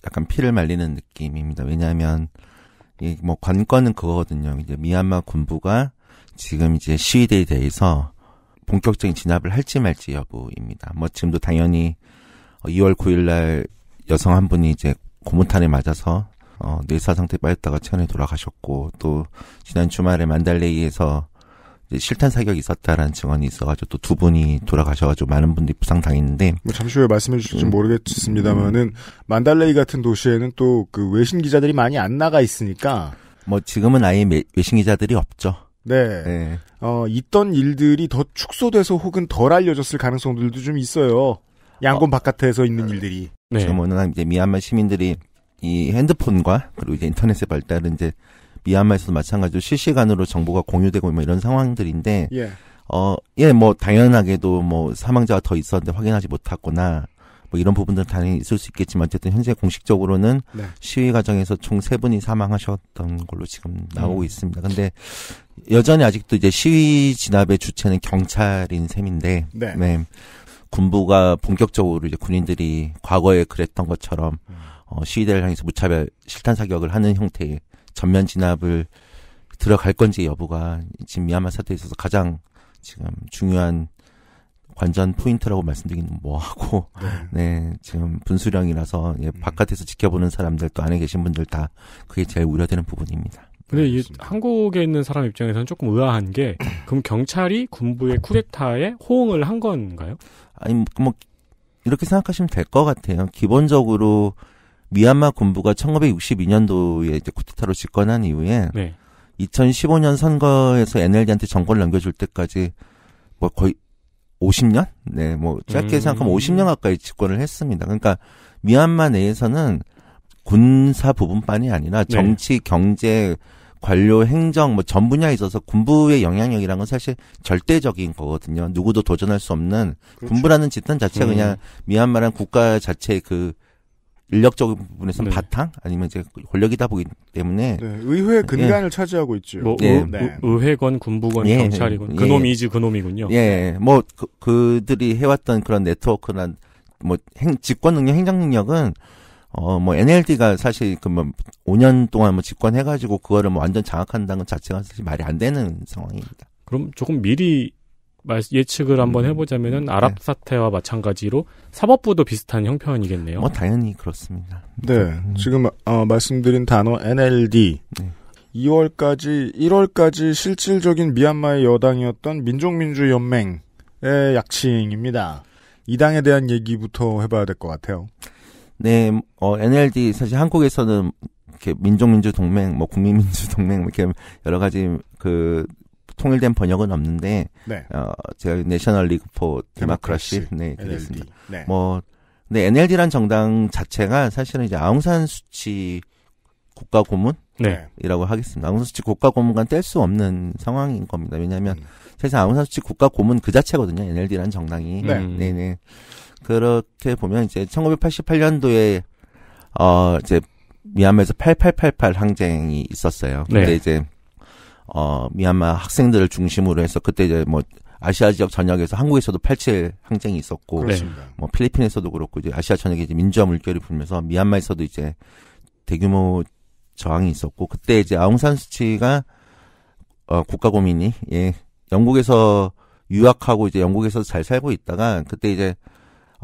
약간 피를 말리는 느낌입니다. 왜냐하면 이 뭐 관건은 그거거든요. 이제 미얀마 군부가 지금 이제 시위대에 대해서 본격적인 진압을 할지 말지 여부입니다. 뭐 지금도 당연히 2월 9일 날 여성 한 분이 이제 고무탄에 맞아서 어, 뇌사 상태 빠졌다가 최근에 돌아가셨고 또 지난 주말에 만달레이에서 이제 실탄 사격이 있었다라는 증언이 있어가지고 또 두 분이 돌아가셔가지고 많은 분들이 부상 당했는데 뭐 잠시 후에 말씀해 주실지 음. 모르겠습니다만은 만달레이 같은 도시에는 또 그 외신 기자들이 많이 안 나가 있으니까 뭐 지금은 아예 매- 외신 기자들이 없죠. 네. 네. 어, 있던 일들이 더 축소돼서 혹은 덜 알려졌을 가능성들도 좀 있어요. 양곤 바깥에서 있는 일들이. 네. 지금 워낙 이제 미얀마 시민들이 이 핸드폰과 그리고 이제 인터넷의 발달은 이제 미얀마에서도 마찬가지로 실시간으로 정보가 공유되고 뭐 이런 상황들인데 예. 어, 예, 뭐 당연하게도 뭐 사망자가 더 있었는데 확인하지 못했거나 뭐 이런 부분들은 당연히 있을 수 있겠지만 어쨌든 현재 공식적으로는 네. 시위 과정에서 총 세 분이 사망하셨던 걸로 지금 나오고 음. 있습니다. 근데 여전히 아직도 이제 시위 진압의 주체는 경찰인 셈인데 네. 군부가 본격적으로 이제 군인들이 과거에 그랬던 것처럼 음. 어, 시위대를 향해서 무차별 실탄 사격을 하는 형태의 전면 진압을 들어갈 건지 여부가 지금 미얀마 사태에 있어서 가장 지금 중요한 관전 포인트라고 말씀드리기는 뭐하고 네 지금 분수령이라서 예, 바깥에서 지켜보는 사람들 또 안에 계신 분들 다 그게 제일 우려되는 부분입니다. 근데 이 한국에 있는 사람 입장에서는 조금 의아한 게 그럼 경찰이 군부의 쿠데타에 호응을 한 건가요? 아니 뭐 이렇게 생각하시면 될 것 같아요. 기본적으로 미얀마 군부가 1962년도에 이제 쿠데타로 집권한 이후에 네. 2015년 선거에서 NLD한테 정권을 넘겨줄 때까지 뭐 거의 50년? 네, 뭐 짧게 음. 생각하면 50년 가까이 집권을 했습니다. 그러니까 미얀마 내에서는 군사 부분만이 아니라 네. 정치, 경제, 관료, 행정 뭐 전 분야에 있어서 군부의 영향력이란 건 사실 절대적인 거거든요. 누구도 도전할 수 없는 그렇죠. 군부라는 집단 자체가 음. 그냥 미얀마란 국가 자체의 그 인력적인 부분에서는 네. 바탕 아니면 이제 권력이다 보기 때문에 네, 의회 근간을 차지하고 있죠. 뭐 예. 의, 네. 의회건 군부건 예. 경찰이건 예. 그놈이지 그놈이군요. 예, 뭐 그, 그들이 해왔던 그런 네트워크나 뭐 행, 집권 능력, 행정 능력은 어 뭐 NLD가 사실 그 뭐 5년 동안 뭐 집권해가지고 그거를 뭐 완전 장악한다는 것 자체가 사실 말이 안 되는 상황입니다. 그럼 조금 미리 말- 예측을 한번 음. 해보자면은 아랍 사태와 마찬가지로 사법부도 비슷한 형편이겠네요. 뭐 당연히 그렇습니다. 네, 음. 지금 어, 말씀드린 단어 NLD. 네. 2월까지 1월까지 실질적인 미얀마의 여당이었던 민족민주연맹의 약칭입니다. 이 당에 대한 얘기부터 해봐야 될 것 같아요. 네, 어 NLD 사실 한국에서는 이렇게 민족민주 동맹, 뭐 국민민주 (laughs) 동맹 뭐 이렇게 여러 가지 그 통일된 번역은 없는데 네, 어 제가 내셔널 리그 포 데모크라시, 네. 그랬습니다. 네. 뭐 근데 NLD란 정당 자체가 사실은 이제 아웅산 수치 국가 고문이라고 네. 하겠습니다. 아웅산 수치 국가 고문과 뗄 수 없는 상황인 겁니다. 왜냐하면 음. 사실 아웅산 수치 국가 고문 그 자체거든요. NLD란 정당이. 네. 음. 네네. 그렇게 보면 이제 1988년도에 어 이제 미얀마에서 8888 항쟁이 있었어요. 근데 네. 이제 어 미얀마 학생들을 중심으로 해서 그때 이제 뭐 아시아 지역 전역에서 한국에서도 87 항쟁이 있었고 그렇습니다. 뭐 필리핀에서도 그렇고 이제 아시아 전역에 이제 민주화 물결이 불면서 미얀마에서도 이제 대규모 저항이 있었고 그때 이제 아웅산 수치가 어 국가 고민이 예 영국에서 유학하고 이제 영국에서 잘 살고 있다가 그때 이제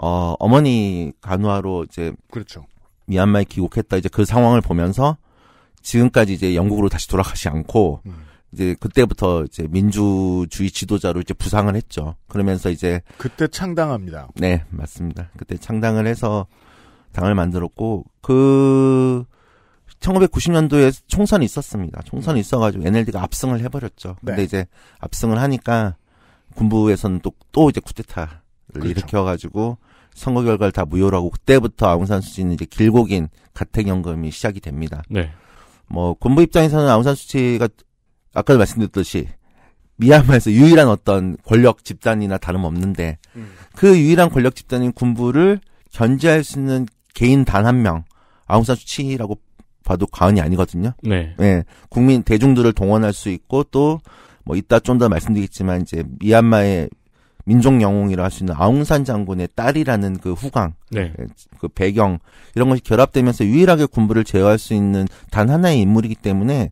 어 어머니 간호하러 이제 그렇죠. 미얀마에 귀국했다 이제 그 상황을 보면서 지금까지 이제 영국으로 다시 돌아가지 않고 음. 이제 그때부터 이제 민주주의 지도자로 이제 부상을 했죠. 그러면서 이제 그때 창당합니다. 네, 맞습니다. 그때 창당을 해서 당을 만들었고 그 1990년도에 총선이 있었습니다. 총선이 있어가지고 NLD가 압승을 해버렸죠. 근데 네. 이제 압승을 하니까 군부에서는 또, 또 이제 쿠데타를 그렇죠. 일으켜가지고 선거 결과를 다 무효로 하고 그때부터 아웅산 수치는 이제 길고 긴 가택연금이 시작이 됩니다. 네. 뭐 군부 입장에서는 아웅산 수치가 아까도 말씀드렸듯이 미얀마에서 유일한 어떤 권력 집단이나 다름없는데 음. 그 유일한 권력 집단인 군부를 견제할 수 있는 개인 단 한 명 아웅산 수치라고 봐도 과언이 아니거든요. 네. 예, 국민 대중들을 동원할 수 있고 또 뭐 이따 좀 더 말씀드리겠지만 이제 미얀마의 민족 영웅이라 할 수 있는 아웅산 장군의 딸이라는 그 후광 네. 그 배경 이런 것이 결합되면서 유일하게 군부를 제어할 수 있는 단 하나의 인물이기 때문에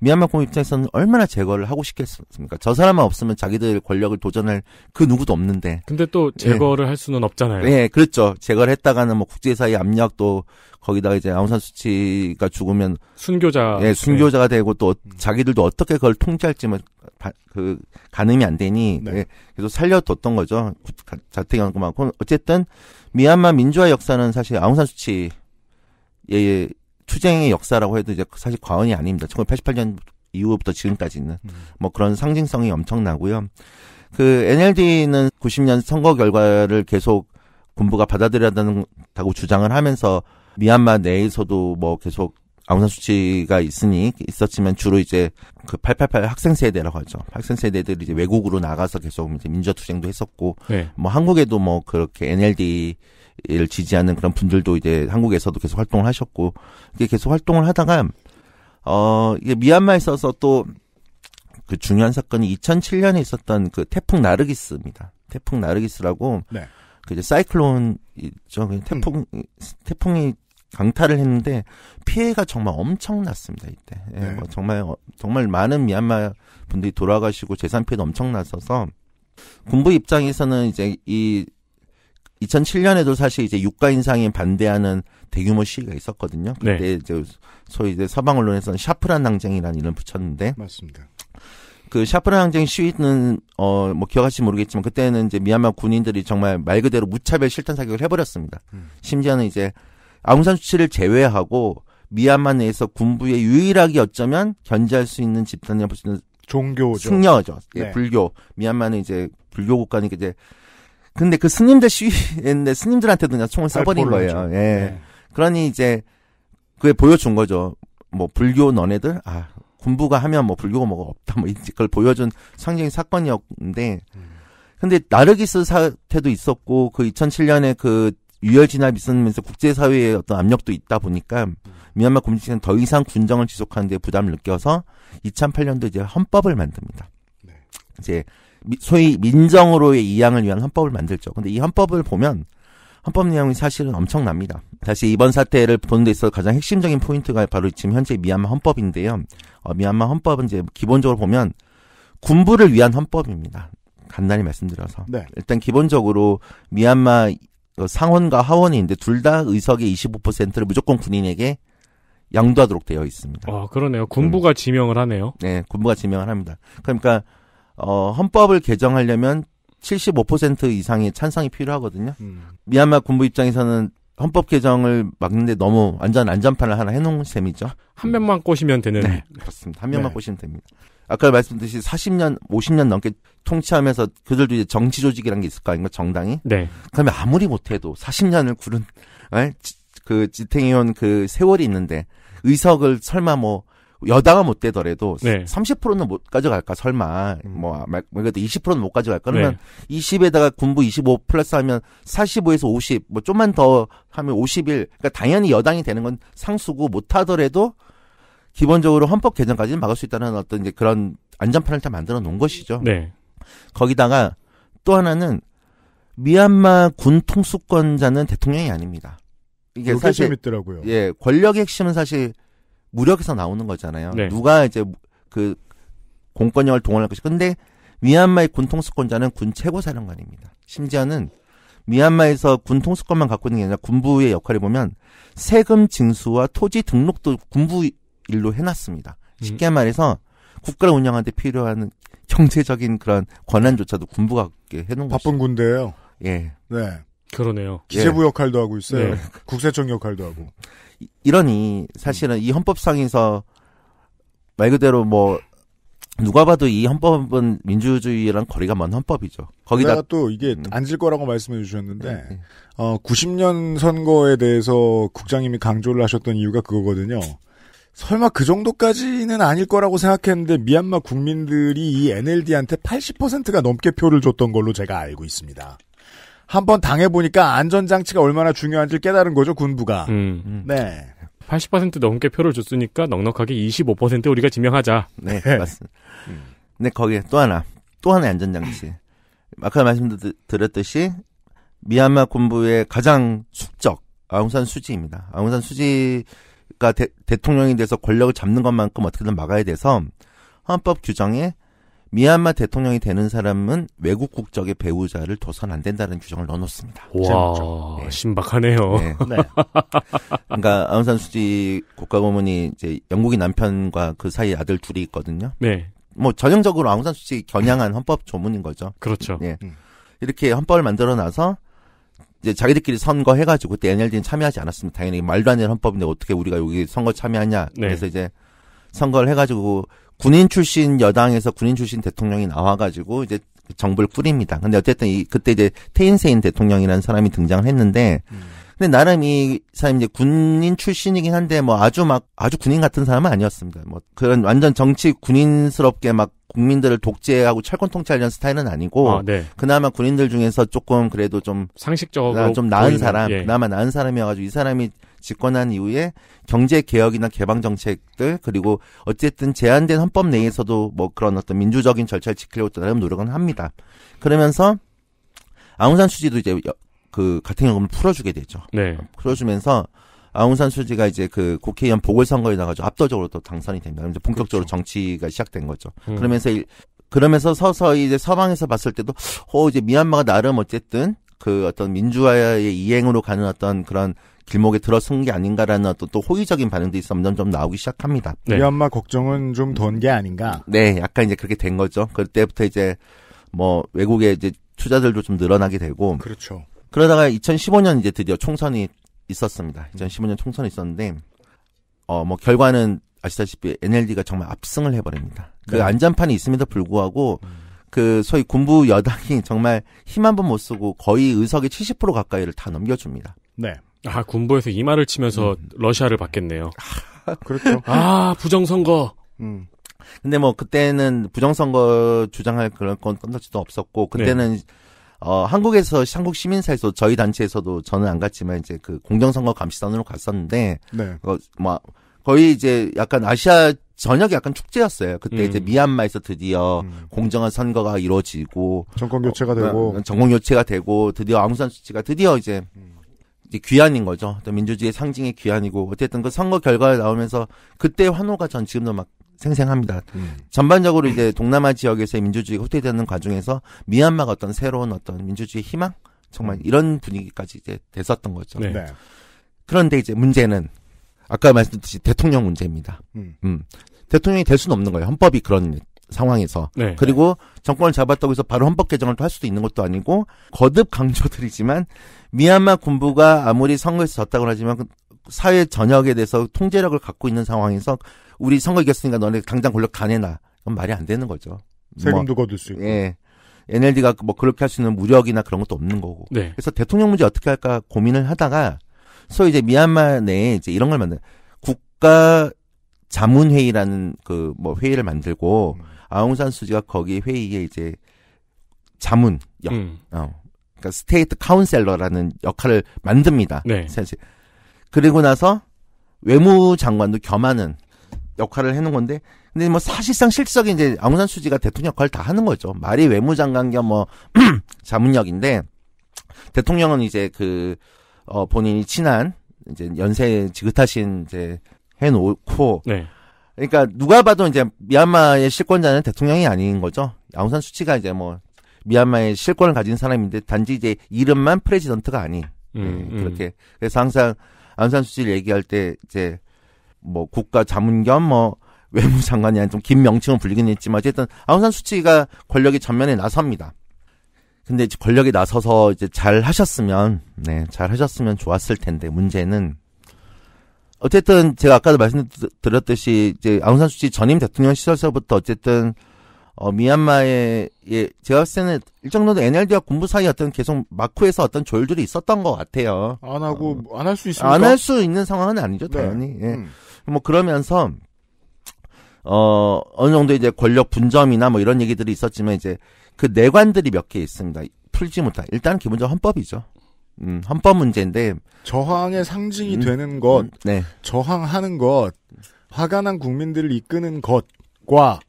미얀마 군부 입장에서는 얼마나 제거를 하고 싶겠습니까? 저 사람만 없으면 자기들 권력을 도전할 그 누구도 없는데. 근데 또 제거를 할 수는 없잖아요. 예, 그렇죠. 제거를 했다가는 뭐 국제사회 압력 또 거기다가 이제 아웅산 수치가 죽으면 순교자. 예, 순교자가 되고 또 자기들도 어떻게 그걸 통제할지 뭐, 바- 그, 가늠이 안 되니, 네. 예, 계속 살려뒀던 거죠. 구- 자택연금하고. 어쨌든, 미얀마 민주화 역사는 사실 아웅산 수치의 투쟁의 역사라고 해도 이제 사실 과언이 아닙니다. 1988년 이후부터 지금까지는. 음. 뭐 그런 상징성이 엄청나고요. 그 NLD는 90년 선거 결과를 계속 군부가 받아들여야 된다고 주장을 하면서 미얀마 내에서도 뭐 계속 아웅산 수치가 있으니 있었지만 주로 이제 그 888 학생 세대라고 하죠. 학생 세대들이 이제 외국으로 나가서 계속 이제 민주화 투쟁도 했었고 네. 뭐 한국에도 뭐 그렇게 NLD 를 지지하는 그런 분들도 이제 한국에서도 계속 활동을 하셨고 이게 계속 활동을 하다가 어 이게 미얀마에 있어서 또 그 중요한 사건이 2007년에 있었던 그 태풍 나르기스입니다. 태풍 나르기스라고 네. 그 이제 사이클론 있죠. 그 태풍 태풍이 강타를 했는데 피해가 정말 엄청났습니다 이때. 예, 네. 뭐 정말 어, 정말 많은 미얀마 분들이 돌아가시고 재산 피해도 엄청났어서 군부 입장에서는 이제 이 2007년에도 사실 이제 유가 인상에 반대하는 대규모 시위가 있었거든요. 그때 네. 이제 소위 이제 서방 언론에서는 샤프란 항쟁이라는 이름을 붙였는데 맞습니다. 그 샤프란 항쟁 시위는 어 뭐 기억하실지 모르겠지만 그때는 이제 미얀마 군인들이 정말 말 그대로 무차별 실탄 사격을 해버렸습니다. 음. 심지어는 이제 아웅산 수치를 제외하고 미얀마 내에서 군부의 유일하게 어쩌면 견제할 수 있는 집단이라 볼수 있는 종교죠. 승려죠. 예, 네. 불교. 미얀마는 이제 불교 국가니까 이제 근데 그 스님들 시위했는데 스님들한테도 그냥 총을 쏴버린 거예요. 예. 네. 그러니 이제 그게 보여준 거죠. 뭐 불교 너네들 아 군부가 하면 뭐 불교가 뭐가 없다 뭐 이제 그걸 보여준 상징 사건이었는데 근데 나르기스 사태도 있었고 그 2007년에 그 유혈 진압이 있으면서 국제사회의 어떤 압력도 있다 보니까 미얀마 군부는 더 이상 군정을 지속하는데 부담을 느껴서 2008년도 이제 헌법을 만듭니다. 네. 이제 미- 소위 민정으로의 이양을 위한 헌법을 만들죠. 근데 이 헌법을 보면 헌법 내용이 사실은 엄청납니다. 사실 이번 사태를 보는 데 있어서 가장 핵심적인 포인트가 바로 지금 현재 미얀마 헌법인데요. 어, 미얀마 헌법은 이제 기본적으로 보면 군부를 위한 헌법입니다. 간단히 말씀드려서. 네. 일단 기본적으로 미얀마 어, 상원과 하원이 있는데 둘 다 의석의 25%를 무조건 군인에게 양도하도록 되어 있습니다. 아, 그러네요. 군부가 지명을 하네요. 네, 군부가 지명을 합니다. 그러니까 어, 헌법을 개정하려면 75% 이상의 찬성이 필요하거든요. 음. 미얀마 군부 입장에서는 헌법 개정을 막는데 너무 완전 안전판을 하나 해놓은 셈이죠. 한 명만 꼬시면 되는. 네, 그렇습니다. 한 명만 네. 보시면 됩니다. 아까 말씀드렸듯이 40년, 50년 넘게 통치하면서 그들도 이제 정치 조직이라는 게 있을 거 아닙니까? 정당이. 네. 그러면 아무리 못해도 40년을 구른 에? 지- 그 지탱해온 그 세월이 있는데 의석을 설마 뭐 여당은 못 되더라도 네. 30%는 못 가져갈까 설마 음. 뭐 말- 그래도 20%는 못 가져갈까 그러면 네. 20에다가 군부 25 플러스 하면 45에서 50 뭐 좀만 더 하면 51 그러니까 당연히 여당이 되는 건 상수고 못 하더라도 기본적으로 헌법 개정까지는 막을 수 있다는 어떤 이제 그런 안전판을 다 만들어 놓은 것이죠. 네. 거기다가 또 하나는 미얀마 군 통수권자는 대통령이 아닙니다. 이게 사실 재밌더라고요. 예 권력의 핵심은 사실 무력에서 나오는 거잖아요. 네. 누가 이제 그 공권력을 동원할 것이. 근데 미얀마의 군 통수권자는 군 최고사령관입니다. 심지어는 미얀마에서 군 통수권만 갖고 있는 게 아니라 군부의 역할을 보면 세금 징수와 토지 등록도 군부 일로 해놨습니다. 쉽게 말해서 국가를 운영하는데 필요한 경제적인 그런 권한조차도 군부가 해놓은 것이죠. 바쁜 군대예요. 예. 네. 그러네요. 기재부 역할도 하고 있어요. 네. 국세청 역할도 하고. 이- 이러니 사실은 이 헌법상에서 말 그대로 뭐 누가 봐도 이 헌법은 민주주의랑 거리가 먼 헌법이죠. 거기다 거기다 또 이게 음. 앉을 거라고 말씀해 주셨는데 네. 어 90년 선거에 대해서 국장님이 강조를 하셨던 이유가 그거거든요. 설마 그 정도까지는 아닐 거라고 생각했는데 미얀마 국민들이 이 NLD한테 80%가 넘게 표를 줬던 걸로 제가 알고 있습니다. 한번 당해보니까 안전장치가 얼마나 중요한지 깨달은 거죠, 군부가. 음. 음. 네. 80% 넘게 표를 줬으니까 넉넉하게 25% 우리가 지명하자. 네, 맞습니다. 근데 거기에 또 하나, 또 하나의 안전장치. 아까 말씀드렸듯이 미얀마 군부의 가장 숙적 아웅산 수지입니다. 아웅산 수지가 대, 대통령이 돼서 권력을 잡는 것만큼 어떻게든 막아야 돼서 헌법 규정에 미얀마 대통령이 되는 사람은 외국 국적의 배우자를 둬선 안 된다는 규정을 넣어놓습니다. 와, 네. 신박하네요. 네. 네. 그러니까 아웅산 수지 국가고문이 이제 영국인 남편과 그 사이에 아들 둘이 있거든요. 네. 뭐 전형적으로 아웅산 수치 겨냥한 헌법 조문인 거죠. 그렇죠. 예. 음. 이렇게 헌법을 만들어 놔서 이제 자기들끼리 선거해가지고 그때 NLD는 참여하지 않았습니다. 당연히 말도 안 되는 헌법인데 어떻게 우리가 여기 선거 참여하냐. 네. 그래서 이제 선거를 해가지고 군인 출신 여당에서 군인 출신 대통령이 나와가지고 이제 정부를 꾸립니다. 근데 어쨌든 이 그때 이제 테인세인 대통령이라는 사람이 등장을 했는데 근데 나름 이 사람 이제 군인 출신이긴 한데 뭐 아주 막 아주 군인 같은 사람은 아니었습니다. 뭐 그런 완전 정치 군인스럽게 막 국민들을 독재하고 철권 통치하려는 스타일은 아니고 아, 네. 그나마 군인들 중에서 조금 그래도 좀 상식적으로 좀 나은 보이는, 사람, 예. 그나마 나은 사람이어가지고 이 사람이 집권한 이후에 경제 개혁이나 개방 정책들 그리고 어쨌든 제한된 헌법 내에서도 뭐 그런 어떤 민주적인 절차를 지키려고 나름 노력은 합니다. 그러면서 아웅산 수지도 이제 여- 그 같은 경험을 풀어주게 되죠. 네. 풀어주면서 아웅산 수지가 이제 그 국회의원 보궐선거에 나가지고 압도적으로 또 당선이 됩니다. 이제 본격적으로 정치가 시작된 거죠. 음. 그러면서 일- 그러면서 서서히 이제 서방에서 봤을 때도 어 이제 미얀마가 나름 어쨌든 그 어떤 민주화의 이행으로 가는 어떤 그런 길목에 들어선 게 아닌가라는 어떤 또 호의적인 반응들이 점점점 나오기 시작합니다. 네. 미얀마 걱정은 좀던게 아닌가. 네, 약간 이제 그렇게 된 거죠. 그때부터 이제 뭐 외국의 이제 투자들도 좀 늘어나게 되고 그렇죠. 그러다가 2015년 이제 드디어 총선이 있었습니다. 2015년 총선이 있었는데 어 뭐 결과는 아시다시피 NLD가 정말 압승을 해버립니다. 그 네. 안전판이 있음에도 불구하고 그 소위 군부 여당이 정말 힘 한 번 못 쓰고 거의 의석의 70% 가까이를 다 넘겨줍니다. 네. 아, 군부에서 이 말을 치면서 음. 러시아를 받겠네요. 그렇죠. 아, 부정선거. 음. 근데 뭐 그때는 부정선거 주장할 그런 건 건덕지도 없었고 그때는 어 한국에서 한국 시민사에서 저희 단체에서도 저는 안 갔지만 이제 그 공정선거 감시단으로 갔었는데 네. 어, 뭐 거의 이제 약간 아시아 전역이 약간 축제였어요. 그때 음. 이제 미얀마에서 드디어 음. 공정한 선거가 이루어지고 정권 교체가 되고 어, 정권 교체가 되고 드디어 아웅산 수치가 드디어 이제 이제 귀환인 거죠. 또 민주주의의 상징의 귀환이고 어쨌든 그 선거 결과가 나오면서 그때 환호가 전 지금도 막 생생합니다. 음. 전반적으로 이제 동남아 지역에서의 민주주의가 후퇴되는 과정에서 미얀마가 어떤 새로운 어떤 민주주의 희망 정말 이런 분위기까지 이제 됐었던 거죠. 네. 네. 그런데 이제 문제는 아까 말씀드렸듯이 대통령 문제입니다. 음. 대통령이 될 수는 없는 거예요. 헌법이 그런 상황에서. 네. 그리고 정권을 잡았다고 해서 바로 헌법 개정을 또 할 수도 있는 것도 아니고 거듭 강조드리지만 미얀마 군부가 아무리 선거에서 졌다고 하지만 그 사회 전역에 대해서 통제력을 갖고 있는 상황에서 우리 선거 이겼으니까 너네 당장 권력 다 내놔. 그건 말이 안 되는 거죠. 세금도 거둘 수 있고. 예. NLD가 뭐 그렇게 할 수 있는 무력이나 그런 것도 없는 거고. 네. 그래서 대통령 문제 어떻게 할까 고민을 하다가 소위 이제 미얀마 내에 이제 이런 걸 만든 국가 자문회의라는 그 뭐 회의를 만들고 음. 아웅산 수지가 거기 회의에 이제 자문 역, 음. 어, 그러니까 State Counsellor라는 역할을 만듭니다. 네. 사실 그리고 나서 외무장관도 겸하는 역할을 해놓은 건데, 근데 뭐 사실상 실질적인 이제 아웅산 수지가 대통령 역할을 다 하는 거죠. 말이 외무장관 겸 뭐 (clears throat) 자문역인데 대통령은 이제 그 어, 본인이 친한 이제 연세 지긋하신 이제 해놓고 네. 그러니까 누가 봐도 이제 미얀마의 실권자는 대통령이 아닌 거죠. 아웅산 수치가 이제 뭐 미얀마의 실권을 가진 사람인데 단지 이제 이름만 프레지던트가 아닌 음, 네, 음. 그렇게 그래서 항상 아웅산 수치를 얘기할 때 이제 뭐 국가 자문 겸뭐 외무장관이 아닌 좀 긴 명칭을 불리긴 했지만 어쨌든 아웅산 수치가 권력의 전면에 나섭니다. 근데 이제 권력에 나서서 이제 잘 하셨으면 네, 잘 하셨으면 좋았을 텐데 문제는 어쨌든 제가 아까도 말씀드렸듯이 이제 아웅산 수치 전임 대통령 시절서부터 어쨌든 어 미얀마의 예 제가 봤을 때는 일정 정도 NLD와 군부 사이 어떤 계속 마쿠에서 어떤 조율들이 있었던 것 같아요. 안 하고 안할 수 있습니까? 안 할 수 있는 상황은 아니죠, 네. 당연히. 예. 음. 뭐 그러면서 어 어느 정도 이제 권력 분점이나 뭐 이런 얘기들이 있었지만 이제 그 내관들이 몇 개 있습니다. 풀지 못한 일단 기본적으로 헌법이죠. 음, 헌법 문제인데 저항의 상징이 음, 되는 것, 음, 네. 저항하는 것, 화가 난 국민들을 이끄는 것과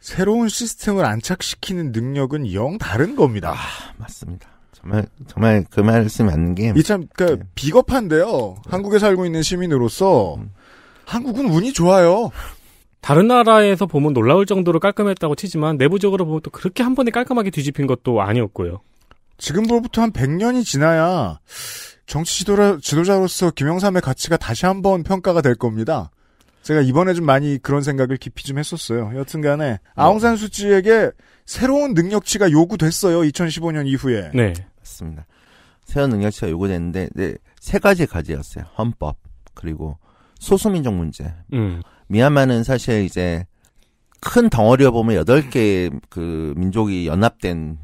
새로운 시스템을 안착시키는 능력은 영 다른 겁니다. 아, 맞습니다. 정말 정말 그 말씀이 맞는 게 이참 그러니까 네. 비겁한데요. 한국에 살고 있는 시민으로서 음. 한국은 운이 좋아요. 다른 나라에서 보면 놀라울 정도로 깔끔했다고 치지만 내부적으로 보면 또 그렇게 한 번에 깔끔하게 뒤집힌 것도 아니었고요. 지금부터 한 100년이 지나야 정치 지도라, 지도자로서 김영삼의 가치가 다시 한번 평가가 될 겁니다. 제가 이번에 좀 많이 그런 생각을 깊이 좀 했었어요. 여튼간에 아웅산 수치에게 새로운 능력치가 요구됐어요. 2015년 이후에. 네. 맞습니다. 새로운 능력치가 요구됐는데 네, 세 가지 가지였어요. 헌법 그리고 소수민족 문제. 음. 미얀마는 사실 이제 큰 덩어리로 보면 여덟 개그 민족이 연합된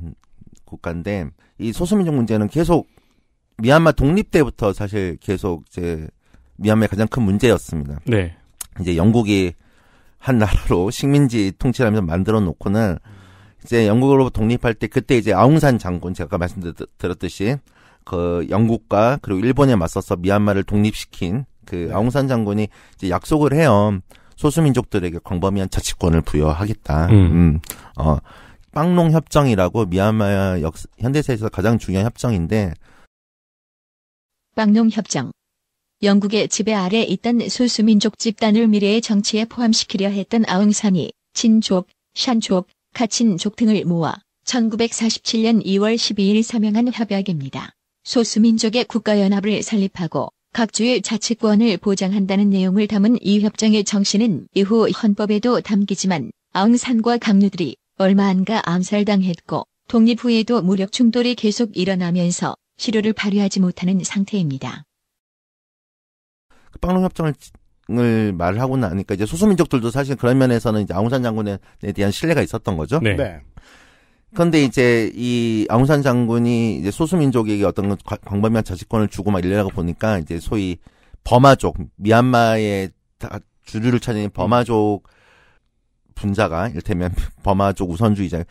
국가인데 이 소수민족 문제는 계속 미얀마 독립 때부터 사실 계속 이제 미얀마의 가장 큰 문제였습니다. 네. 이제 영국이 한 나라로 식민지 통치하면서 만들어 놓고는 이제 영국으로 독립할 때 그때 이제 아웅산 장군 제가 아까 말씀드렸듯이 그 영국과 그리고 일본에 맞서서 미얀마를 독립시킨 그 아웅산 장군이 이제 약속을 해요. 소수민족들에게 광범위한 자치권을 부여하겠다. 음. 음. 어, 빵농 협정이라고 미얀마 역 현대사에서 가장 중요한 협정인데 빵농 협정. 영국의 지배 아래 있던 소수민족 집단을 미래의 정치에 포함시키려 했던 아웅산이 친족, 샨족, 카친족 등을 모아 1947년 2월 12일 서명한 협약입니다. 소수민족의 국가연합을 설립하고 각 주의 자치권을 보장한다는 내용을 담은 이 협정의 정신은 이후 헌법에도 담기지만 아웅산과 강류들이 얼마 안가 암살당했고 독립 후에도 무력 충돌이 계속 일어나면서 실효를 발휘하지 못하는 상태입니다. 그 빵롱 협정을 을 말을 하고 나니까 이제 소수민족들도 사실 그런 면에서는 이제 아웅산 장군에 대한 신뢰가 있었던 거죠. 네. 네. 그런데 이제 이 아웅산 장군이 이제 소수민족에게 어떤 과- 광범위한 자치권을 주고 막 이러다가 보니까 이제 소위 버마족 미얀마의 다 주류를 차지하는 버마족 분자가 이를테면 (laughs) 버마족 우선주의자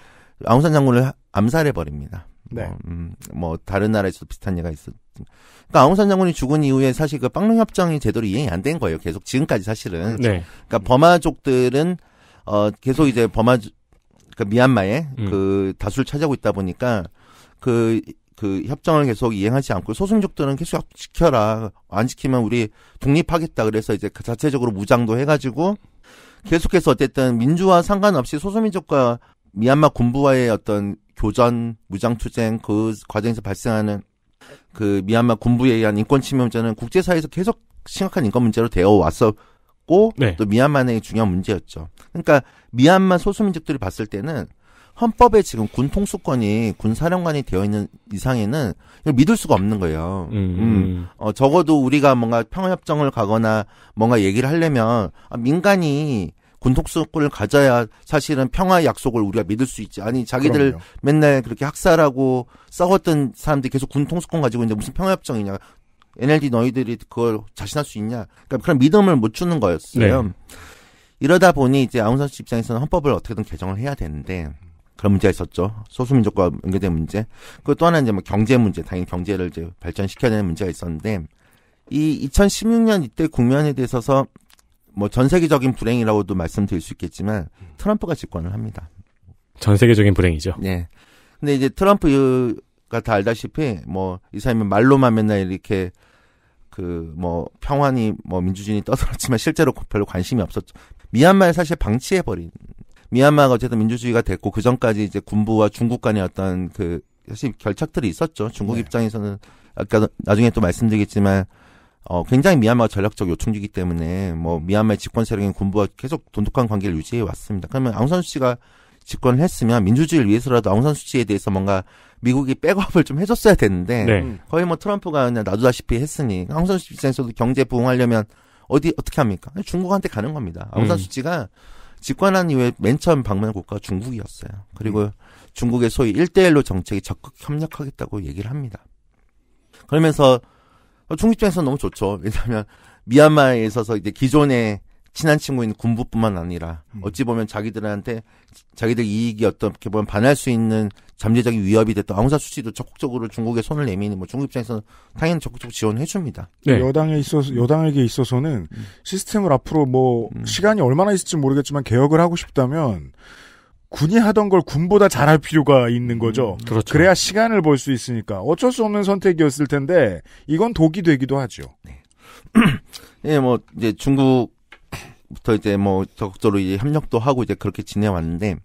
아웅산 장군을 하- 암살해 버립니다. 네. 뭐, 음, 뭐 다른 나라에서도 비슷한 예가 있었. 그러니까 아웅산 장군이 죽은 이후에 사실 그 빵롱 협정이 제대로 이행이 안 된 거예요. 계속 지금까지 사실은. 네. 그러니까 버마족들은 어 계속 이제 버마 그 미얀마에 음. 그 다수를 차지하고 있다 보니까 그그 협정을 계속 이행하지 않고 소수민족들은 계속 지켜라 안 지키면 우리 독립하겠다 그래서 이제 그 자체적으로 무장도 해가지고 계속해서 어쨌든 민주와 상관없이 소수민족과 미얀마 군부와의 어떤 교전 무장투쟁 그 과정에서 발생하는 그 미얀마 군부에 의한 인권 침해 문제는 국제사회에서 계속 심각한 인권 문제로 되어 왔었고 네. 또 미얀마 내의 중요한 문제였죠. 그러니까 미얀마 소수민족들이 봤을 때는 헌법에 지금 군 통수권이 군 사령관이 되어 있는 이상에는 믿을 수가 없는 거예요. 음. 어, 적어도 우리가 뭔가 평화협정을 가거나 뭔가 얘기를 하려면 아, 민간이 군 통수권을 가져야 사실은 평화 약속을 우리가 믿을 수 있지. 아니 자기들 그럼요. 맨날 그렇게 학살하고 싸웠던 사람들이 계속 군 통수권 가지고 있는데 무슨 평화협정이냐. NLD 너희들이 그걸 자신할 수 있냐. 그러니까 그런 믿음을 못 주는 거였어요. 네. 이러다 보니 이제 아웅산 씨 입장에서는 헌법을 어떻게든 개정을 해야 되는데 그런 문제가 있었죠. 소수민족과 연계된 문제. 그또 하나 이제 뭐 경제 문제, 당연히 경제를 이제 발전시켜야 되는 문제가 있었는데 이 2016년 이때 국면에 대해서서 뭐 전 세계적인 불행이라고도 말씀드릴 수 있겠지만 트럼프가 집권을 합니다. 전 세계적인 불행이죠. 네. 근데 이제 트럼프가 다 알다시피 뭐 이 사람이 말로만 맨날 이렇게 그 뭐 평화니 뭐 민주주의 떠들었지만 실제로 별로 관심이 없었죠. 미얀마를 사실 방치해 버린 미얀마가 어쨌든 민주주의가 됐고 그 전까지 이제 군부와 중국 간의 어떤 그 사실 결착들이 있었죠. 중국 네. 입장에서는 아까 나중에 또 말씀드리겠지만 어 굉장히 미얀마가 전략적 요충지기 때문에 뭐 미얀마의 집권 세력인 군부와 계속 돈독한 관계를 유지해 왔습니다. 그러면 아웅산 수치가 집권을 했으면 민주주의를 위해서라도 아웅산 수치에 대해서 뭔가 미국이 백업을 좀 해줬어야 되는데 네. 거의 뭐 트럼프가 그냥 놔두다시피 했으니 아웅산 수치 입장에서도 경제 부흥하려면 어디 어떻게 합니까? 중국한테 가는 겁니다. 아웅산 음. 수치가 집권한 이후에 맨 처음 방문한 국가가 중국이었어요. 그리고 중국의 소위 1대1로 정책에 적극 협력하겠다고 얘기를 합니다. 그러면서 어, 중국 입장에서 너무 좋죠. 왜냐하면 미얀마에 있어서 이제 기존의 친한 친구인 군부뿐만 아니라 음. 어찌 보면 자기들한테 자기들 이익이 어떻게 보면 반할 수 있는 잠재적인 위협이 됐던 아웅산 수치도 적극적으로 중국에 손을 내미니 뭐 중국 입장에서는 당연히 적극적으로 지원해 줍니다. 네. 여당에 있어서 여당에게 있어서는 시스템을 앞으로 뭐 음. 시간이 얼마나 있을지 모르겠지만 개혁을 하고 싶다면 군이 하던 걸 군보다 잘할 필요가 있는 거죠. 그렇죠. 그래야 시간을 벌 수 있으니까 어쩔 수 없는 선택이었을 텐데 이건 독이 되기도 하죠. (clears throat) 예, 뭐 이제 중국 부터 이제 뭐 적극적으로 이제 협력도 하고 이제 그렇게 지내왔는데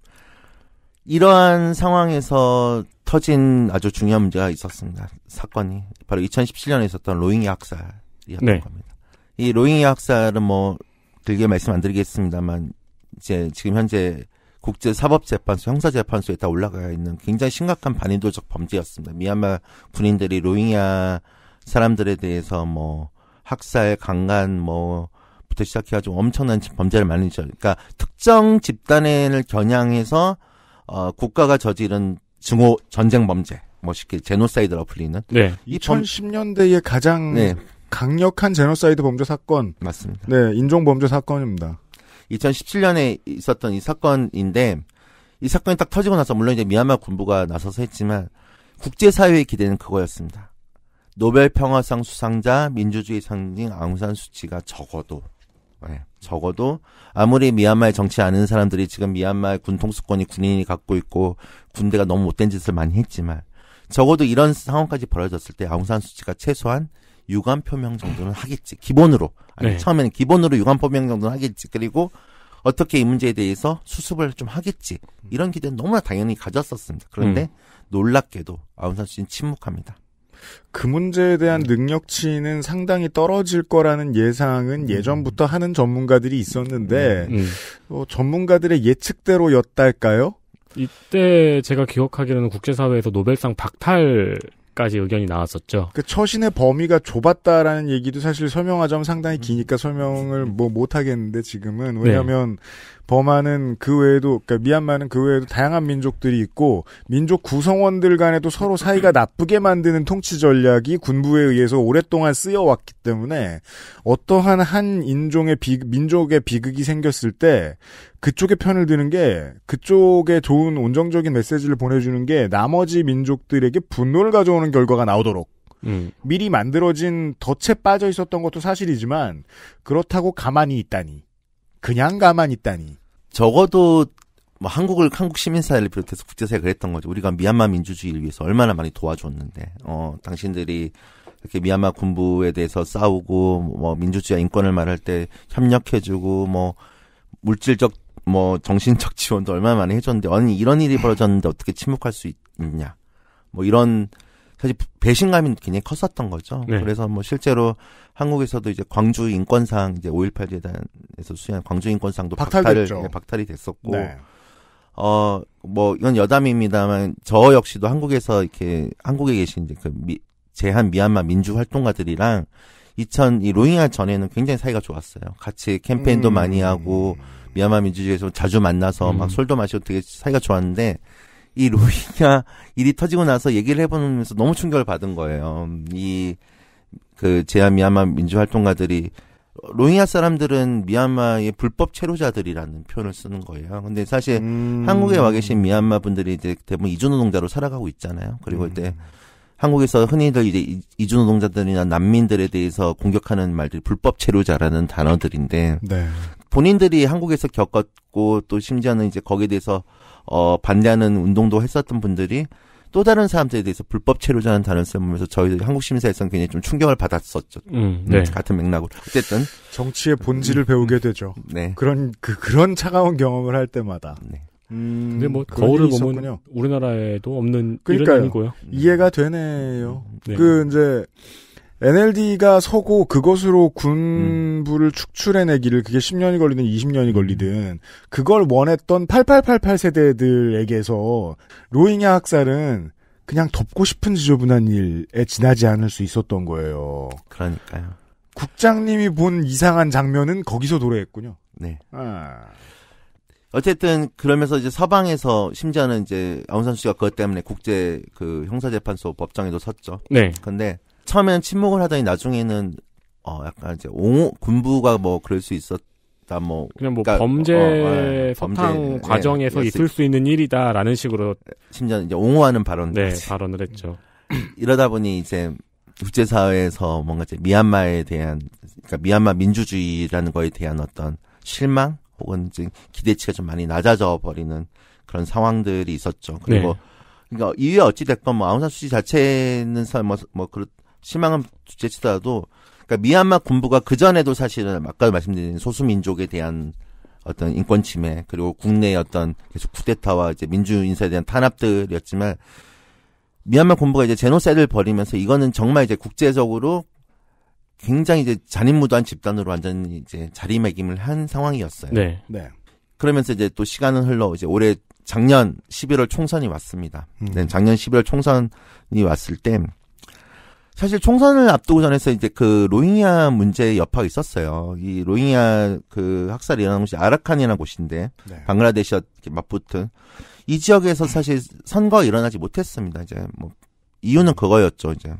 이러한 상황에서 터진 아주 중요한 문제가 있었습니다. 사건이 바로 2017년에 있었던 로힝야 학살이었던 네. 겁니다. 이 로힝야 학살은 뭐 길게 말씀 안 드리겠습니다만 이제 지금 현재 국제사법재판소, 형사재판소에 다 올라가 있는 굉장히 심각한 반인도적 범죄였습니다. 미얀마 군인들이 로힝야 사람들에 대해서 뭐 학살, 강간, 뭐 부터 시작해가지고 엄청난 범죄를 많이 저, 그러니까 특정 집단을 겨냥해서 어 국가가 저지른 증오 전쟁 범죄 멋있게 제노사이드라고 불리는 네. 이 범- 2010년대의 가장 네 강력한 제노사이드 범죄 사건, 맞습니다. 네 인종 범죄 사건입니다. 2017년에 있었던 이 사건인데 이 사건이 딱 터지고 나서 물론 이제 미얀마 군부가 나서서 했지만 국제사회의 기대는 그거였습니다. 노벨 평화상 수상자 민주주의 상징 아웅산 수치가 적어도 예, 적어도 아무리 미얀마에 정치 아는 사람들이 지금 미얀마의 군 통수권이 군인이 갖고 있고 군대가 너무 못된 짓을 많이 했지만 적어도 이런 상황까지 벌어졌을 때 아웅산 수치가 최소한 유감 표명 정도는 하겠지. 기본으로. 아니 네. 처음에는 기본으로 유감 표명 정도는 하겠지. 그리고 어떻게 이 문제에 대해서 수습을 좀 하겠지. 이런 기대는 너무나 당연히 가졌었습니다. 그런데 놀랍게도 아웅산 수치는 침묵합니다 그 문제에 대한 능력치는 상당히 떨어질 거라는 예상은 예전부터 하는 전문가들이 있었는데 음. 어, 전문가들의 예측대로였달까요? 이때 제가 기억하기로는 국제사회에서 노벨상 박탈 까지 의견이 나왔었죠. 그 처신의 범위가 좁았다라는 얘기도 사실 설명하자면 상당히 기니까 설명을 뭐 못하겠는데 지금은 왜냐하면 범하는 그 외에도 그러니까 미얀마는 그 외에도 다양한 민족들이 있고 민족 구성원들 간에도 서로 사이가 나쁘게 만드는 통치 전략이 군부에 의해서 오랫동안 쓰여왔기 때문에 어떠한 한 인종의 비, 민족의 비극이 생겼을 때 그쪽의 편을 드는 게 그쪽에 좋은 온정적인 메시지를 보내주는 게 나머지 민족들에게 분노를 가져오는 결과가 나오도록 음. 미리 만들어진 덫에 빠져 있었던 것도 사실이지만 그렇다고 가만히 있다니 그냥 가만히 있다니 적어도 뭐 한국을 한국 시민사회를 비롯해서 국제사회가 그랬던 거죠. 우리가 미얀마 민주주의를 위해서 얼마나 많이 도와줬는데, 어 당신들이 이렇게 미얀마 군부에 대해서 싸우고 뭐 민주주의와 인권을 말할 때 협력해주고 뭐 물질적 뭐 정신적 (laughs) 지원도 얼마나 많이 해줬는데 아니 이런 일이 벌어졌는데 어떻게 침묵할 수 있, 있냐 뭐 이런 사실 배신감이 굉장히 컸었던 거죠. 네. 그래서 뭐 실제로 한국에서도 이제 광주 인권상 이제 5.18 재단에서 수행한 광주 인권상도 박탈을. 네, 박탈이 됐었고 네. 어, 뭐, 이건 여담입니다만, 저 역시도 한국에서 이렇게, 한국에 계신 이제 그 미, 제한 미얀마 민주 활동가들이랑 2000, 이 로힝야 전에는 굉장히 사이가 좋았어요. 같이 캠페인도 음. 많이 하고, 미얀마 민주주의에서 자주 만나서 음. 막 술도 마시고 되게 사이가 좋았는데, 이 로힝야 일이 터지고 나서 얘기를 해보면서 너무 충격을 받은 거예요. 이, 그, 제한 미얀마 민주 활동가들이 로힝야 사람들은 미얀마의 불법 체류자들이라는 표현을 쓰는 거예요. 근데 사실 음. 한국에 와 계신 미얀마 분들이 이제 대부분 이주노동자로 살아가고 있잖아요. 그리고 음. 이제 한국에서 흔히들 이제 이- 이주노동자들이나 난민들에 대해서 공격하는 말들이 불법 체류자라는 단어들인데 네. 본인들이 한국에서 겪었고 또 심지어는 이제 거기에 대해서 어 반대하는 운동도 했었던 분들이 또 다른 사람들에 대해서 불법 체류자라는 단어를 쓰면서 저희 한국 시민사회에서는 굉장히 좀 충격을 받았었죠. 음, 네. 음, 같은 맥락으로. 어쨌든 정치의 본질을 배우게 되죠. 네. 그런 그 그런 차가운 경험을 할 때마다. 네. 음, 근데 뭐 거울을 일이 보면 있었군요. 우리나라에도 없는 그러니까요. 일은 아니고요. 이해가 되네요. 네. 그 이제 NLD가 서고 그것으로 군부를 축출해내기를 그게 10년이 걸리든 20년이 걸리든 그걸 원했던 8888 세대들에게서 로힝야 학살은 그냥 덮고 싶은 지저분한 일에 지나지 않을 수 있었던 거예요. 그러니까요. 국장님이 본 이상한 장면은 거기서 도래했군요. 네. 아. 어쨌든 그러면서 이제 서방에서 심지어는 이제 아웅산 수치가 그것 때문에 국제 그 형사재판소 법정에도 섰죠. 네. 근데 처음에는 침묵을 하더니 나중에는 어 약간 이제 옹호 군부가 뭐 그럴 수 있었다 뭐 그냥 뭐 그러니까, 범죄 어, 예, 서탕 범죄, 과정에서 예, 있을 수 있는 일이다라는 식으로 심지어 이제 옹호하는 발언 네 발언을 했죠. (clears throat) 이러다 보니 이제 국제 사회에서 뭔가 이제 미얀마에 대한 그러니까 미얀마 민주주의라는 거에 대한 어떤 실망 혹은 이제 기대치가 좀 많이 낮아져 버리는 그런 상황들이 있었죠. 그리고 네. 그러니까 이게 어찌 됐건 뭐 아웅산 수치 자체는 뭐 뭐 그렇 실망은 둘째치더라도 그러니까 미얀마 군부가 그 전에도 사실은 아까 말씀드린 소수민족에 대한 어떤 인권 침해 그리고 국내의 어떤 계속 쿠데타와 이제 민주 인사에 대한 탄압들이었지만 미얀마 군부가 이제 제노사이드를 벌이면서 이거는 정말 이제 국제적으로 굉장히 이제 잔인무도한 집단으로 완전히 이제 자리매김을 한 상황이었어요. 네. 네. 그러면서 이제 또 시간은 흘러 이제 올해 작년 11월 총선이 왔습니다. 음. 네, 작년 11월 총선이 왔을 때 사실 총선을 앞두고 전에서 이제 그 로힝야 문제의 여파가 있었어요. 이 로힝야 그 학살이 일어난 곳이 아라칸이라는 곳인데 네. 방글라데시와 맞붙은 이 지역에서 사실 선거가 일어나지 못했습니다. 이제 뭐 이유는 그거였죠. 이제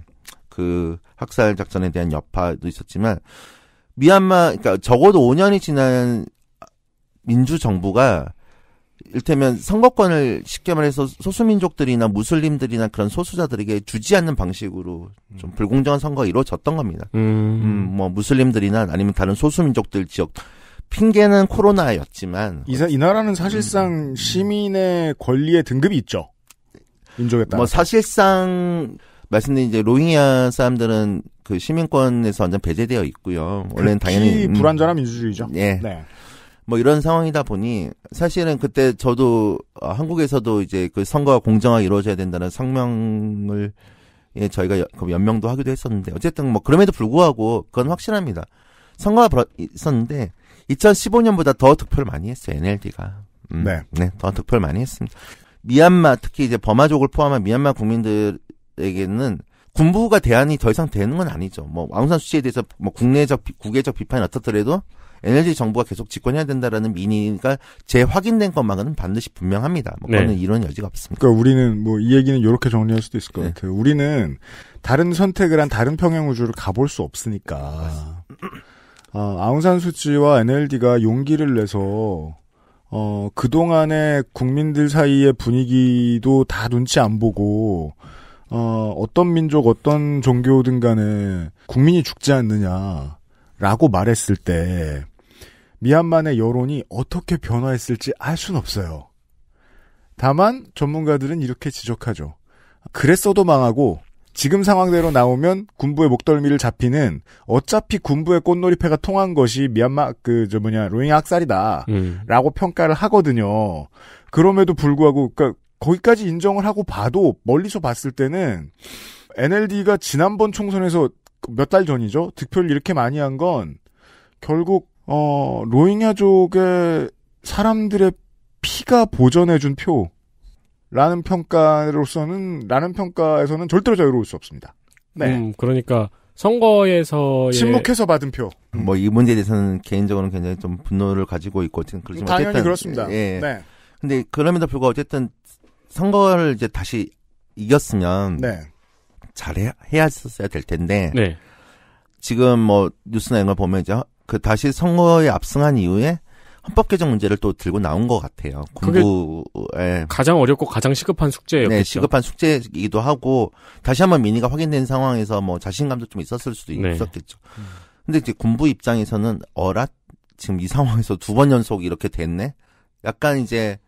그 학살 작전에 대한 여파도 있었지만 미얀마 그러니까 적어도 5년이 지난 민주 정부가 일테면 선거권을 쉽게 말해서 소수민족들이나 무슬림들이나 그런 소수자들에게 주지 않는 방식으로 좀 불공정한 선거가 이루어졌던 겁니다. 음. 음, 뭐 무슬림들이나 아니면 다른 소수민족들 지역 핑계는 코로나였지만 이, 사- 이 나라는 사실상 시민의 권리의 등급이 있죠. 민족에 따라. 뭐 사실상 말씀드린 이제 로힝야 사람들은 그 시민권에서 완전 배제되어 있고요. 원래는 당연히 음, 불완전한 민주주의죠. 예. 네. 뭐 이런 상황이다 보니 사실은 그때 저도 어, 한국에서도 이제 그 선거가 공정하게 이루어져야 된다는 성명을 예, 저희가 여- 그 연명도 하기도 했었는데 어쨌든 뭐 그럼에도 불구하고 그건 확실합니다. 선거가 벌어- 있었는데 2015년보다 더 득표를 많이 했어요 NLD가. 음, 네. 더 득표를 많이 했습니다. 미얀마 특히 이제 버마족을 포함한 미얀마 국민들에게는 군부가 대안이 더 이상 되는 건 아니죠. 뭐 아웅산 수치에 대해서 뭐 국내적 비- 국외적 비판이 어떻더라도 NLD 정부가 계속 집권해야 된다라는 민의가 재확인된 것만은 반드시 분명합니다. 뭐 네. 그거는 이런 여지가 없습니다. 그러니까 우리는 뭐 이 얘기는 이렇게 정리할 수도 있을 것 네. 같아요. 우리는 다른 선택을 한 다른 평행 우주를 가볼 수 없으니까. 아, 아웅산 수치와 NLD가 용기를 내서 어, 그동안의 국민들 사이의 분위기도 다 눈치 안 보고 어, 어떤 민족, 어떤 종교든 간에 국민이 죽지 않느냐라고 말했을 때 미얀마 내 여론이 어떻게 변화했을지 알 수는 없어요. 다만 전문가들은 이렇게 지적하죠. 그랬어도 망하고 지금 상황대로 나오면 군부의 목덜미를 잡히는 어차피 군부의 꽃놀이패가 통한 것이 미얀마 그 저 뭐냐 로힝야 학살이다. 음. 라고 평가를 하거든요. 그럼에도 불구하고 그러니까 거기까지 인정을 하고 봐도 멀리서 봤을 때는 NLD가 지난번 총선에서 몇 달 전이죠. 득표를 이렇게 많이 한 건 결국 어 로힝야족의 사람들의 피가 보전해준 표라는 평가로서는 라는 평가에서는 절대로 자유로울 수 없습니다. 네. 음, 그러니까 선거에서의 침묵해서 받은 표. 뭐이 문제에 대해서는 개인적으로는 굉장히 좀 분노를 가지고 있고 지금 그렇지만 당연히 어쨌든 그렇습니다. 예. 네. 근데 그럼에도 불구하고 어쨌든 선거를 이제 다시 이겼으면 네. 잘해 해야 했었어야 될 텐데 네. 지금 뭐 뉴스나 이런 걸 보면 이제 그 다시 선거에 압승한 이후에 헌법 개정 문제를 또 들고 나온 것 같아요. 그게 군부에 가장 어렵고 가장 시급한 숙제였겠죠. 네, 시급한 숙제이기도 하고 다시 한번 민의가 확인된 상황에서 뭐 자신감도 좀 있었을 수도 네. 있었겠죠. 근데 이제 군부 입장에서는 어라 지금 이 상황에서 두 번 연속 이렇게 됐네. 약간 이제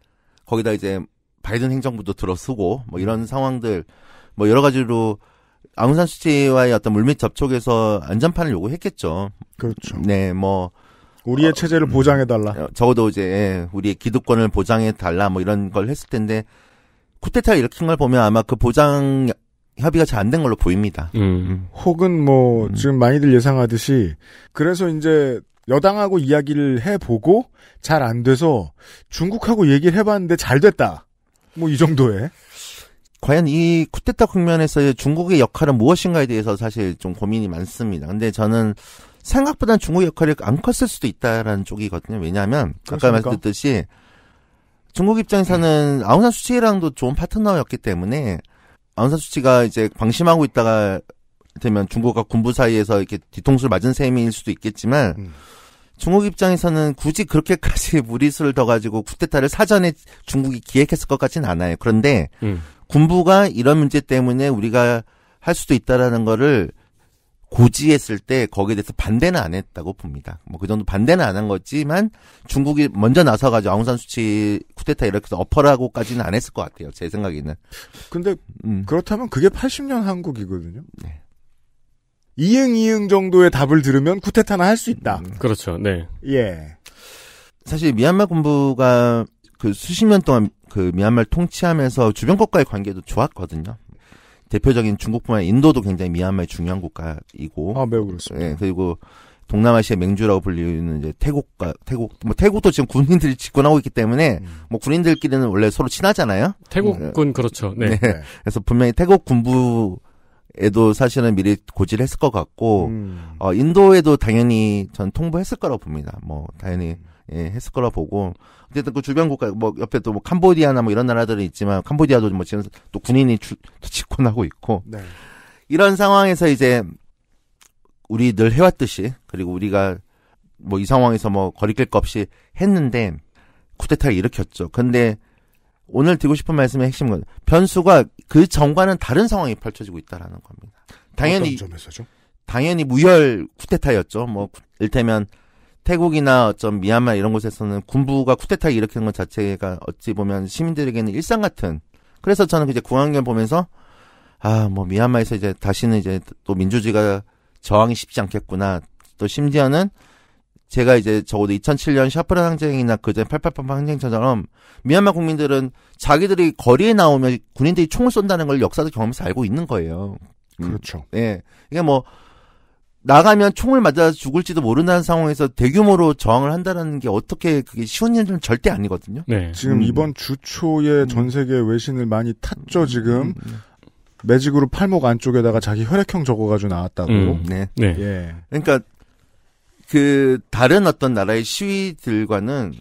거기다 이제 바이든 행정부도 들어서고 뭐 이런 상황들 뭐 여러 가지로 아웅산 수치와의 어떤 물밑 접촉에서 안전판을 요구했겠죠. 그렇죠. 네, 뭐 우리의 어, 체제를 음. 보장해 달라. 어, 적어도 이제 예, 우리의 기득권을 보장해 달라 뭐 이런 걸 했을 텐데 쿠데타 일으킨 걸 보면 아마 그 보장 협의가 잘 안 된 걸로 보입니다. 음. 혹은 뭐 음. 지금 많이들 예상하듯이 그래서 이제 여당하고 이야기를 해보고 잘 안 돼서 중국하고 얘기를 해봤는데 잘 됐다. 뭐 이 정도에. 과연 이 쿠데타 국면에서의 중국의 역할은 무엇인가에 대해서 사실 좀 고민이 많습니다. 근데 저는 생각보다 중국의 역할이 안 컸을 수도 있다라는 쪽이거든요. 왜냐하면 아까? 말씀드렸듯이 중국 입장에서는 아웅산 수치랑도 좋은 파트너였기 때문에 아웅산 수치가 이제 방심하고 있다가 되면 중국과 군부 사이에서 이렇게 뒤통수를 맞은 셈일 수도 있겠지만 음. 중국 입장에서는 굳이 그렇게까지 (laughs) 무리수를 더 가지고 쿠데타를 사전에 중국이 기획했을 것 같지는 않아요. 그런데 음. 군부가 이런 문제 때문에 우리가 할 수도 있다라는 거를 고지했을 때 거기에 대해서 반대는 안 했다고 봅니다. 뭐 그 정도 반대는 안 한 거지만 중국이 먼저 나서가지고 아웅산 수치 쿠데타 이렇게 해서 어퍼라고까지는 안 했을 것 같아요. 제 생각에는. 근데 음. 그렇다면 그게 80년 한국이거든요. 네. 이응 이응 정도의 답을 들으면 쿠데타나 할 수 있다. 음. 그렇죠. 네. 예. 사실 미얀마 군부가 그 수십 년 동안 그 미얀마를 통치하면서 주변 국가의 관계도 좋았거든요. 대표적인 중국뿐만 아니라 인도도 굉장히 미얀마의 중요한 국가이고. 아 매우 그렇습니다. 예, 그리고 동남아시아 맹주라고 불리는 이제 태국과 태국 뭐 태국도 지금 군인들이 집권하고 있기 때문에 음. 뭐 군인들끼리는 원래 서로 친하잖아요. 태국군 그렇죠. 네. 네. 그래서 분명히 태국 군부에도 사실은 미리 고지를 했을 것 같고 음. 어 인도에도 당연히 전 통보했을 거라고 봅니다. 뭐 당연히 예, 했을 거라 보고 어쨌든 그 주변 국가 뭐 옆에 또 뭐 캄보디아나 뭐 이런 나라들은 있지만 캄보디아도 뭐 지금 또 군인이 주, 집권하고 있고 네. 이런 상황에서 이제 우리 늘 해왔듯이 그리고 우리가 뭐 이 상황에서 뭐 거리낄 거 없이 했는데 쿠데타를 일으켰죠. 근데 오늘 드리고 싶은 말씀의 핵심은 변수가 그 전과는 다른 상황이 펼쳐지고 있다라는 겁니다. 당연히 어떤 점에서죠? 당연히 무혈 쿠데타였죠. 뭐 일테면 태국이나 어쩜 미얀마 이런 곳에서는 군부가 쿠데타 일으키는 것 자체가 어찌 보면 시민들에게는 일상 같은. 그래서 저는 이제 궁합을 보면서 아 뭐 미얀마에서 이제 다시는 이제 또 민주주의가 저항이 쉽지 않겠구나. 또 심지어는 제가 이제 적어도 2007년 샤프란 항쟁이나 그전 888 항쟁처럼 미얀마 국민들은 자기들이 거리에 나오면 군인들이 총을 쏜다는 걸 역사도 경험에서 알고 있는 거예요. 음. 그렇죠. 예. 이게 뭐 나가면 총을 맞아 죽을지도 모른다는 상황에서 대규모로 저항을 한다는 게 어떻게 그게 쉬운 일은 절대 아니거든요. 네. 지금 음. 이번 주 초에 전 세계 외신을 많이 탔죠, 지금. 음, 매직으로 팔목 안쪽에다가 자기 혈액형 적어가지고 나왔다고. 음. 네. 네. 예. 그러니까 그 다른 어떤 나라의 시위들과는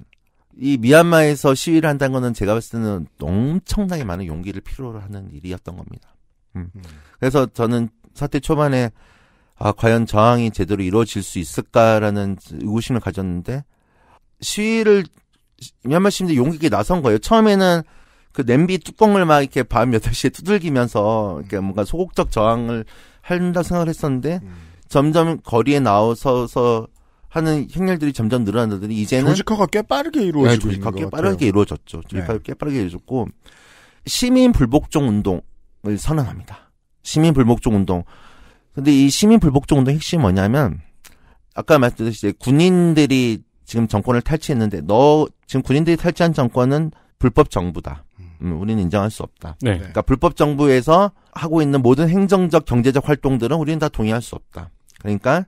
이 미얀마에서 시위를 한다는 거는 제가 봤을 때는 엄청나게 많은 용기를 필요로 하는 일이었던 겁니다. 음. 음. 그래서 저는 사태 초반에 아 과연 저항이 제대로 이루어질 수 있을까라는 의구심을 가졌는데 시위를 미얀마 시민들이 용기 있게 나선 거예요. 처음에는 그 냄비 뚜껑을 막 이렇게 밤 8시에 두들기면서 이렇게 뭔가 소극적 저항을 한다 생각을 했었는데 음. 점점 거리에 나와서서 하는 행렬들이 점점 늘어나더니 이제는 조직화가 꽤 빠르게 네, 이루어지고 있는 조직화 것꽤 같아요. 빠르게 이루어졌죠. 조직화 네. 꽤 빠르게 이루어졌고 시민 불복종 운동을 선언합니다. 시민 불복종 운동. 근데 이 시민 불복종 운동 핵심이 뭐냐면 아까 말씀드렸듯이 군인들이 지금 정권을 탈취했는데 너 지금 군인들이 탈취한 정권은 불법 정부다. 음, 우리는 인정할 수 없다. 네. 그러니까 불법 정부에서 하고 있는 모든 행정적 경제적 활동들은 우리는 다 동의할 수 없다. 그러니까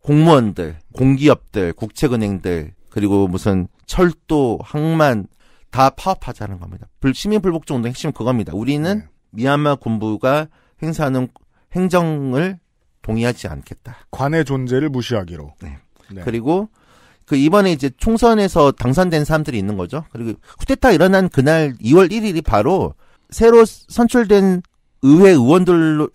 공무원들, 공기업들, 국책은행들 그리고 무슨 철도, 항만 다 파업하자는 겁니다. 불- 시민 불복종 운동 핵심 은 그겁니다. 우리는 네. 미얀마 군부가 행사하는 행정을 동의하지 않겠다. 관의 존재를 무시하기로. 네. 네. 그리고 그 이번에 이제 총선에서 당선된 사람들이 있는 거죠. 그리고 쿠데타 일어난 그날 2월 1일이 바로 새로 선출된 의회 의원들을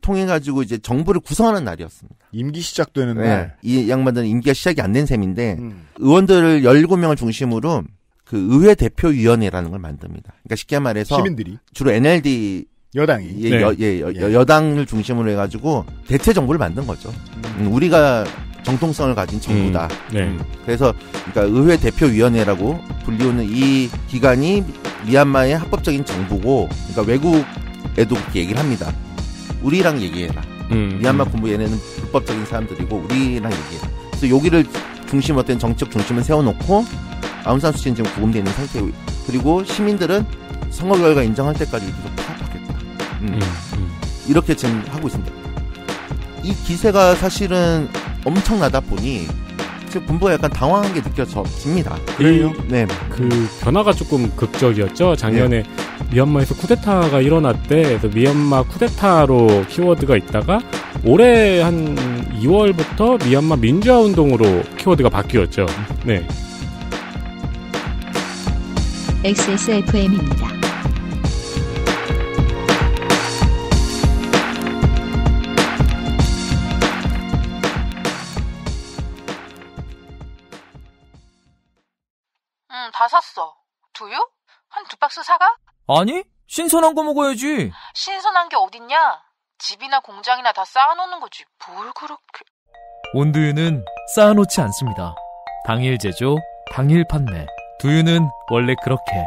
통해 가지고 이제 정부를 구성하는 날이었습니다. 임기 시작되는 네. 날. 이 양반들은 임기가 시작이 안 된 셈인데 음. 의원들을 17명을 중심으로 그 의회 대표위원회라는 걸 만듭니다. 그러니까 쉽게 말해서 시민들이 주로 NLD 여당이 예, 네. 여, 예, 여, 예. 여 당을 중심으로 해가지고 대체 정부를 만든 거죠. 음, 우리가 정통성을 가진 정부다. 네. 음, 그래서 그러니까 의회 대표위원회라고 불리우는 이 기관이 미얀마의 합법적인 정부고, 그러니까 외국에도 그렇게 얘기를 합니다. 우리랑 얘기해라. 음, 미얀마 음. 군부 얘네는 불법적인 사람들이고 우리랑 얘기해라. 그래서 여기를 중심으로 된 정책 중심을 세워놓고 아웅산 수치는 지금 구금되어 있는 상태고, 그리고 시민들은 선거 결과 인정할 때까지 계속. 음. 음, 음. 이렇게 지금 하고 있습니다. 이 기세가 사실은 엄청나다 보니 지금 군부가 약간 당황한 게 느껴집니다. 그래요? 네. 그 변화가 조금 극적이었죠. 작년에 네. 미얀마에서 쿠데타가 일어났대. 그래서 미얀마 쿠데타로 키워드가 있다가 올해 한 2월부터 미얀마 민주화 운동으로 키워드가 바뀌었죠. 네. XSFM입니다. 두유? 한 두 박스 사가? 아니, 신선한 거 먹어야지. 신선한 게 어딨냐? 집이나 공장이나 다 쌓아놓는 거지. 뭘 그렇게... 온두유는 쌓아놓지 않습니다. 당일 제조, 당일 판매. 두유는 원래 그렇게.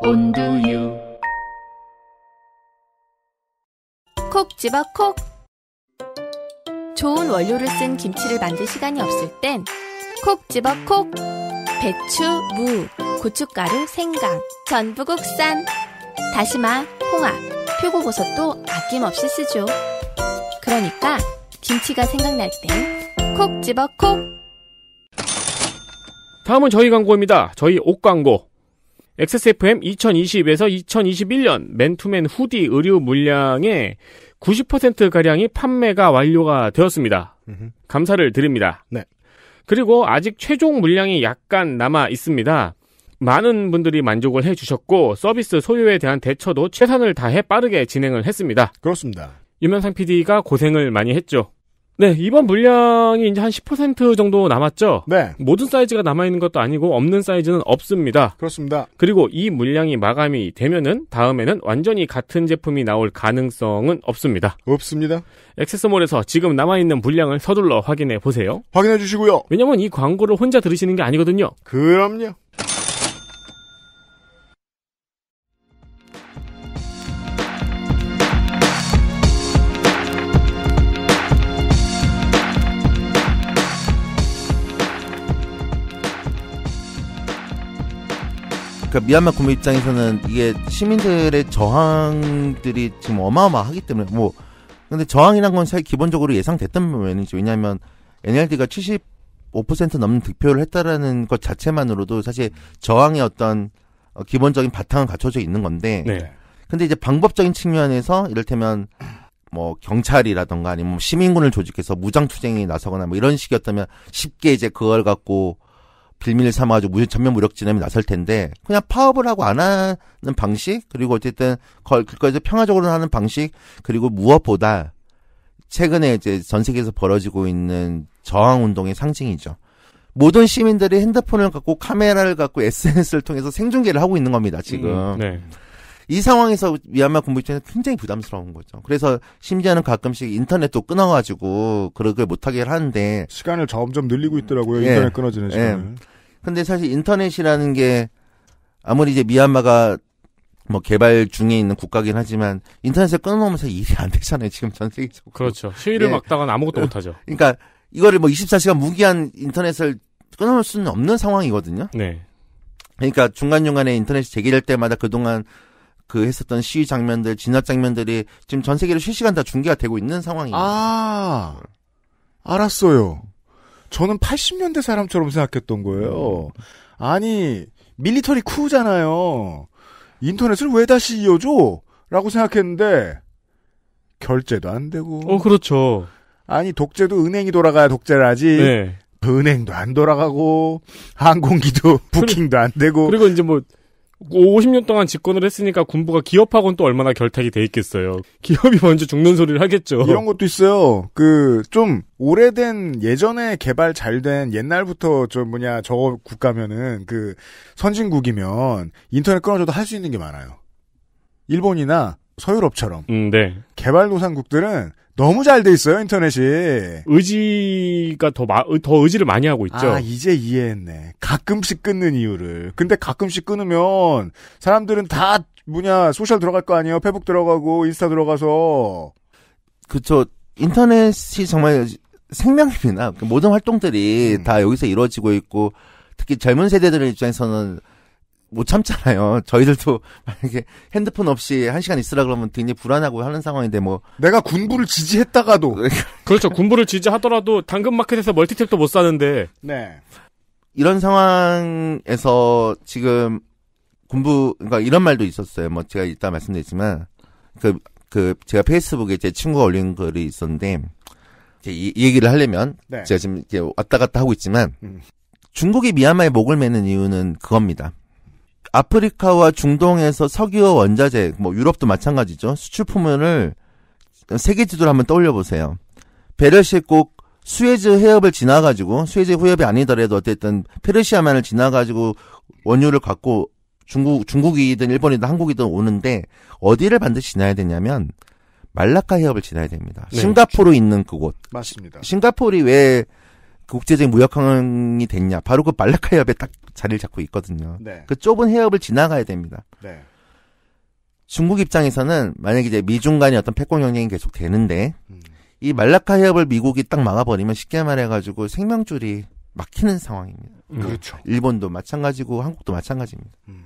온두유 콕 집어 콕. 좋은 원료를 쓴 김치를 만들 시간이 없을 땐 콕 집어 콕. 배추, 무, 고춧가루, 생강, 전부 국산. 다시마, 홍합, 표고버섯도 아낌없이 쓰죠. 그러니까 김치가 생각날 땐 콕 집어 콕. 다음은 저희 광고입니다. 저희 옷 광고. XSFM 2020에서 2021년 맨투맨 후디 의류 물량의 90%가량이 판매가 완료가 되었습니다. 음흠. 감사를 드립니다. 네. 그리고 아직 최종 물량이 약간 남아 있습니다. 많은 분들이 만족을 해주셨고 서비스 소요에 대한 대처도 최선을 다해 빠르게 진행을 했습니다. 그렇습니다. 유면상 PD가 고생을 많이 했죠. 네, 이번 물량이 이제 한 10% 정도 남았죠? 네. 모든 사이즈가 남아있는 것도 아니고 없는 사이즈는 없습니다. 그렇습니다. 그리고 이 물량이 마감이 되면은 다음에는 완전히 같은 제품이 나올 가능성은 없습니다. 없습니다. 액세스몰에서 지금 남아있는 물량을 서둘러 확인해 보세요. 확인해 주시고요. 왜냐면 이 광고를 혼자 들으시는 게 아니거든요. 그럼요. 그러니까 미얀마 군부 입장에서는 이게 시민들의 저항들이 지금 어마어마하기 때문에 뭐 근데 저항이란 건 사실 기본적으로 예상됐던 부분이죠. 왜냐하면 NLD가 75% 넘는 득표를 했다라는 것 자체만으로도 사실 저항의 어떤 어, 기본적인 바탕은 갖춰져 있는 건데 네. 근데 이제 방법적인 측면에서 이를테면 뭐 경찰이라던가 아니면 뭐 시민군을 조직해서 무장 투쟁에 나서거나 뭐 이런 식이었다면 쉽게 이제 그걸 갖고 빌미를 삼아가지고 무 전면 무력 진압에 나설 텐데 그냥 파업을 하고 안 하는 방식 그리고 어쨌든 걸 그거에서 평화적으로 하는 방식 그리고 무엇보다 최근에 이제 전 세계에서 벌어지고 있는 저항 운동의 상징이죠. 모든 시민들이 핸드폰을 갖고 카메라를 갖고 SNS를 통해서 생중계를 하고 있는 겁니다. 지금 음, 네. 이 상황에서 미얀마 군부 입장에서 굉장히 부담스러운 거죠. 그래서 심지어는 가끔씩 인터넷도 끊어가지고 그러게 못하게 하는데 시간을 점점 늘리고 있더라고요. 예. 인터넷 끊어지는 예. 시간을. 근데 사실 인터넷이라는 게 아무리 이제 미얀마가 뭐 개발 중에 있는 국가긴 하지만 인터넷을 끊어놓으면서 일이 안 되잖아요. 지금 전 세계적으로. 그렇죠. 시위를 예. 막다가는 아무것도 예. 못하죠. 그러니까 이거를 뭐 24시간 무기한 인터넷을 끊어놓을 수는 없는 상황이거든요. 네. 그러니까 중간중간에 인터넷이 재개될 때마다 그동안 그 했었던 시위 장면들, 진압 장면들이 지금 전 세계로 실시간 다 중계가 되고 있는 상황이에요. 아, 알았어요. 저는 80년대 사람처럼 생각했던 거예요. 아니, 밀리터리 쿠잖아요. 인터넷을 왜 다시 이어줘? 라고 생각했는데, 결제도 안 되고. 어, 그렇죠. 아니, 독재도 은행이 돌아가야 독재를 하지. 네. 은행도 안 돌아가고, 항공기도 부킹도 안 되고. 그리고 이제 뭐 50년 동안 집권을 했으니까 군부가 기업하고는 또 얼마나 결탁이 돼 있겠어요. (laughs) 기업이 먼저 죽는 소리를 하겠죠. 이런 것도 있어요. 그, 좀, 오래된, 예전에 개발 잘 된, 옛날부터, 저, 뭐냐, 저 국가면은, 그, 선진국이면, 인터넷 끊어줘도 할 수 있는 게 많아요. 일본이나, 서유럽처럼. 음, 네. 개발도상국들은, 너무 잘 돼 있어요, 인터넷이. 의지가 더, 마, 더 의지를 많이 하고 있죠. 아, 이제 이해했네. 가끔씩 끊는 이유를. 근데 가끔씩 끊으면, 사람들은 다, 뭐냐, social 들어갈 거 아니에요? 페북 들어가고, 인스타 들어가서. 그쵸. 인터넷이 정말 생명입니다. 그 모든 활동들이 음. 다 여기서 이루어지고 있고, 특히 젊은 세대들 입장에서는 못 참잖아요. 저희들도 (laughs) 만약에 핸드폰 없이 한 시간 있으라 그러면 굉장히 불안하고 하는 상황인데 뭐. 내가 군부를 지지했다가도. (laughs) 그렇죠. 군부를 지지하더라도 당근마켓에서 멀티탭도 못 사는데. 네. 이런 상황에서 지금 군부, 그러니까 이런 말도 있었어요. 뭐 제가 이따 말씀드리지만, 그, 그, 제가 페이스북에 제 친구가 올린 글이 있었는데, 이제 이, 이 얘기를 하려면, 네. 제가 지금 이렇게 왔다 갔다 하고 있지만, 음. 중국이 미얀마에 목을 매는 이유는 그겁니다. 아프리카와 중동에서 석유와 원자재, 뭐 유럽도 마찬가지죠. 수출품을 세계 지도를 한번 떠올려 보세요. 배를 싣고 수에즈 해협을 지나가지고 수에즈 해협이 아니더라도 어쨌든 페르시아만을 지나가지고 원유를 갖고 중국 중국이든 일본이든 한국이든 오는데 어디를 반드시 지나야 되냐면 말라카 해협을 지나야 됩니다. 네, 싱가포르 있는 그곳. 맞습니다. 싱가포르이 왜 국제적인 무역항이 됐냐? 바로 그 말라카 해협에 딱 자리를 잡고 있거든요. 네. 그 좁은 해협을 지나가야 됩니다. 네. 중국 입장에서는 만약에 이제 미중 간의 어떤 패권 경쟁이 계속 되는데 음. 이 말라카 해협을 미국이 딱 막아버리면 쉽게 말해가지고 생명줄이 막히는 상황입니다. 음. 그렇죠. 일본도 마찬가지고 한국도 마찬가지입니다. 음.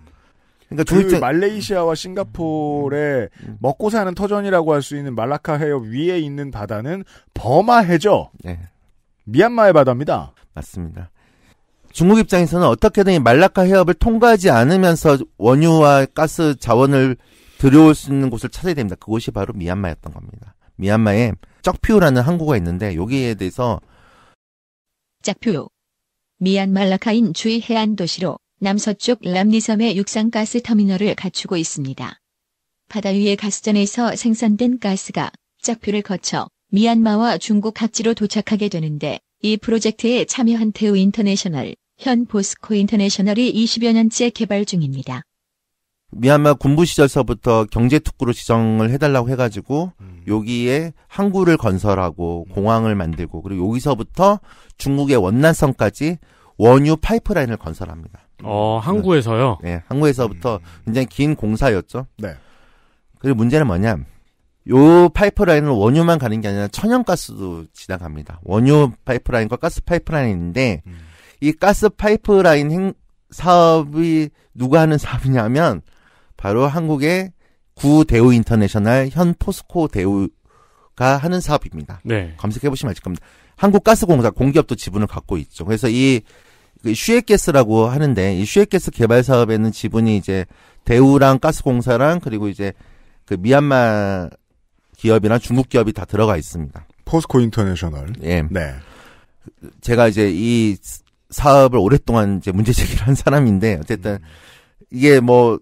그러니까 그 중국 입장 말레이시아와 싱가포르의 음. 먹고 사는 터전이라고 할 수 있는 말라카 해협 위에 있는 바다는 버마 해죠. 네, 미얀마의 바다입니다. 맞습니다. 중국 입장에서는 어떻게든 이 말라카 해협을 통과하지 않으면서 원유와 가스 자원을 들여올 수 있는 곳을 찾아야 됩니다. 그곳이 바로 미얀마였던 겁니다. 미얀마에 쩍퓨라는 항구가 있는데 여기에 대해서 짝퓨. 미얀마 라카인 주의 해안 도시로 남서쪽 람리섬의 육상가스 터미널을 갖추고 있습니다. 바다 위의 가스전에서 생산된 가스가 짝퓨를 거쳐 미얀마와 중국 각지로 도착하게 되는데 이 프로젝트에 참여한 대우 인터내셔널, 현 포스코 인터내셔널이 20여 년째 개발 중입니다. 미얀마 군부 시절서부터 경제 특구로 지정을 해달라고 해가지고 여기에 항구를 건설하고 공항을 만들고 그리고 여기서부터 중국의 원난성까지 원유 파이프라인을 건설합니다. 어, 항구에서요? 네, 항구에서부터 굉장히 긴 공사였죠. 네. 그리고 문제는 뭐냐? 요 파이프라인은 원유만 가는 게 아니라 천연가스도 지나갑니다. 원유 파이프라인과 가스 파이프라인인데 이 가스 파이프라인 행, 사업이 누가 하는 사업이냐면 바로 한국의 구 대우 인터내셔널 현 포스코 대우가 하는 사업입니다. 네. 검색해 보시면 아실 겁니다. 한국가스공사 공기업도 지분을 갖고 있죠. 그래서 이그 슈웨가스라고 하는데 이 슈웨가스 개발 사업에는 지분이 이제 대우랑 가스공사랑 그리고 이제 그 미얀마 기업이랑 중국 기업이 다 들어가 있습니다. 포스코 인터내셔널. 예. 네. 제가 이제 이 사업을 오랫동안 이제 문제 제기를 한 사람인데 어쨌든 이게 뭐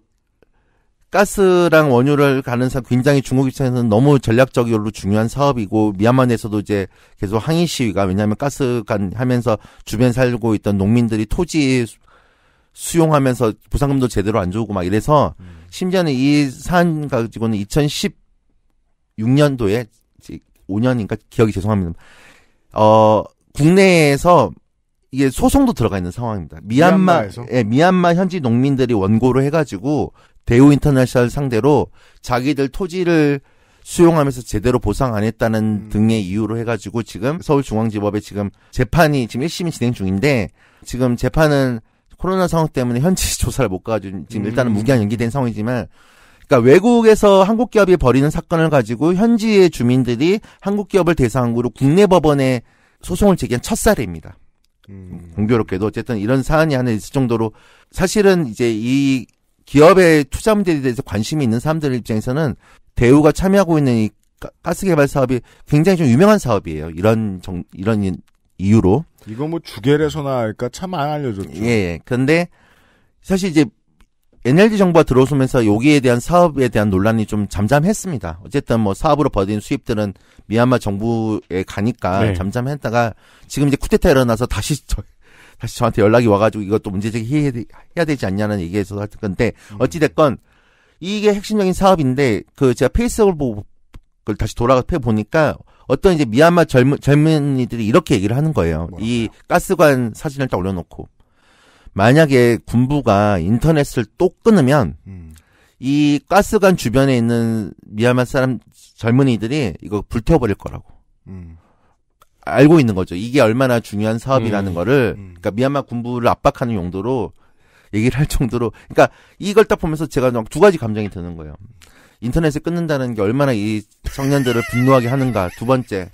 가스랑 원유를 가는 사 굉장히 중국 입장에서는 너무 전략적으로 중요한 사업이고 미얀마 내에서도 이제 계속 항의 시위가 왜냐하면 가스 간 하면서 주변 살고 있던 농민들이 토지 수- 수용하면서 보상금도 제대로 안 주고 막 이래서 심지어는 이 사안 가지고는 2016년도에 5년인가 기억이 죄송합니다. 어 국내에서 이게 소송도 들어가 있는 상황입니다. 미얀마? 예, 미얀마 현지 농민들이 원고를 해가지고 대우 인터내셔널 상대로 자기들 토지를 수용하면서 제대로 보상 안 했다는 등의 이유로 해가지고 지금 서울중앙지법에 지금 재판이 지금 1심이 진행 중인데 지금 재판은 코로나 상황 때문에 현지 (laughs) 조사를 못 가가지고 지금 일단은 음. 무기한 연기된 상황이지만 그러니까 외국에서 한국 기업이 벌이는 사건을 가지고 현지의 주민들이 한국 기업을 대상으로 국내 법원에 소송을 제기한 첫 사례입니다. 음. 공교롭게도 어쨌든 이런 사안이 하나 있을 정도로 사실은 이제 이 기업의 투자 문제에 대해서 관심이 있는 사람들 입장에서는 대우가 참여하고 있는 이 가- 가스 개발 사업이 굉장히 좀 유명한 사업이에요. 이런 정, 이런 이- 이유로. 이거 뭐 주계에서나 할까 참 안 알려졌죠. 예, 예. 근데 사실 이제 NLD 정부가 들어오면서 여기에 대한 사업에 대한 논란이 좀 잠잠했습니다. 어쨌든 뭐 사업으로 벌어진 수입들은 미얀마 정부에 가니까 네. 잠잠했다가 지금 이제 쿠데타 일어나서 다시 저, (laughs) 다시 저한테 연락이 와가지고 이것도 문제제기 해야, 되- 되지 않냐는 얘기에서 할 건데 어찌됐건 이게 핵심적인 사업인데 그 제가 페이스북을 보고 그걸 다시 돌아가 펴 보니까 어떤 이제 미얀마 젊은 젊은이들이 이렇게 얘기를 하는 거예요. 이 가스관 사진을 딱 올려놓고 만약에 군부가 인터넷을 또 끊으면 음. 이 가스관 주변에 있는 미얀마 사람 젊은이들이 이거 불태워버릴 거라고 음. 알고 있는 거죠. 이게 얼마나 중요한 사업이라는 음. 거를 그러니까 미얀마 군부를 압박하는 용도로 얘기를 할 정도로 그러니까 이걸 딱 보면서 제가 두 가지 감정이 드는 거예요. 인터넷을 끊는다는 게 얼마나 이 청년들을 분노하게 하는가. 두 번째.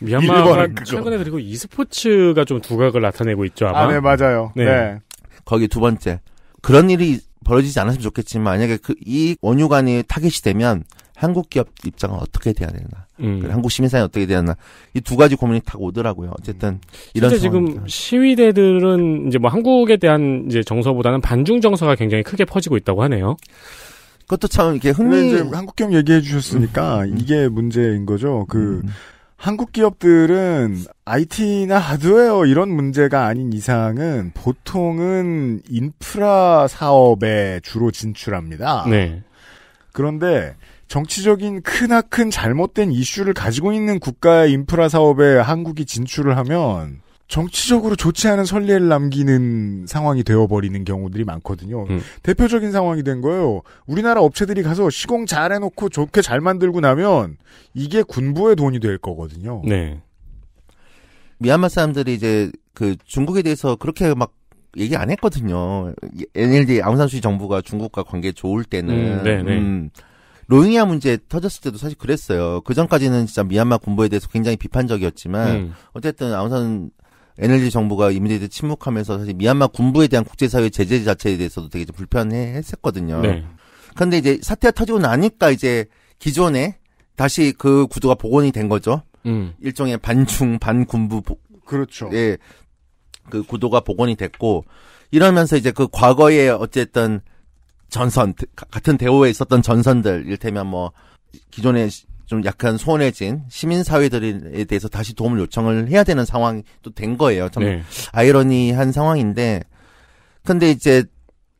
미얀마가. 최근에 그리고 e스포츠가 좀 두각을 나타내고 있죠, 아마. 아, 네, 맞아요. 네. 네. 거기 두 번째. 그런 일이 벌어지지 않았으면 좋겠지만 만약에 그 이 원유관이 타겟이 되면 한국 기업 입장은 어떻게 돼야 되나. 음. 한국 시민사회 어떻게 돼야 되나. 이 두 가지 고민이 딱 오더라고요. 어쨌든 이런 실제. 지금 시위대들은 이제 뭐 한국에 대한 이제 정서보다는 반중 정서가 굉장히 크게 퍼지고 있다고 하네요. 그것도 참 이렇게 흥미 이제 한국 기업 얘기해 주셨으니까 이게 문제인 거죠. 그 음. 한국 기업들은 IT나 하드웨어 이런 문제가 아닌 이상은 보통은 인프라 사업에 주로 진출합니다. 네. 그런데 정치적인 크나큰 잘못된 이슈를 가지고 있는 국가의 인프라 사업에 한국이 진출을 하면 정치적으로 좋지 않은 선례를 남기는 상황이 되어버리는 경우들이 많거든요. 음. 대표적인 상황이 된 거예요. 우리나라 업체들이 가서 시공 잘 해놓고 좋게 잘 만들고 나면 이게 군부의 돈이 될 거거든요. 네. 미얀마 사람들이 이제 그 중국에 대해서 그렇게 막 얘기 안 했거든요. NLD 아웅산수치 정부가 중국과 관계 좋을 때는 음, 네 네. 음, 로힝야 문제 터졌을 때도 사실 그랬어요. 그 전까지는 진짜 미얀마 군부에 대해서 굉장히 비판적이었지만 음. 어쨌든 아웅산 NLD 정부가 이 문제에 대해 침묵하면서 사실 미얀마 군부에 대한 국제사회 제재 자체에 대해서도 되게 좀 불편해했었거든요. 네. 근데 이제 사태가 터지고 나니까 이제 기존에 다시 그 구도가 복원이 된 거죠. 음. 일종의 반중 반군부 보- 그렇죠. 예. 그 구도가 복원이 됐고 이러면서 이제 그 과거에 어쨌든 전선 가- 같은 대우에 있었던 전선들 이를테면 뭐 기존에 좀 약간 소원해진 시민 사회들에 대해서 다시 도움을 요청을 해야 되는 상황이 또 된 거예요. 참 네. 아이러니한 상황인데 근데 이제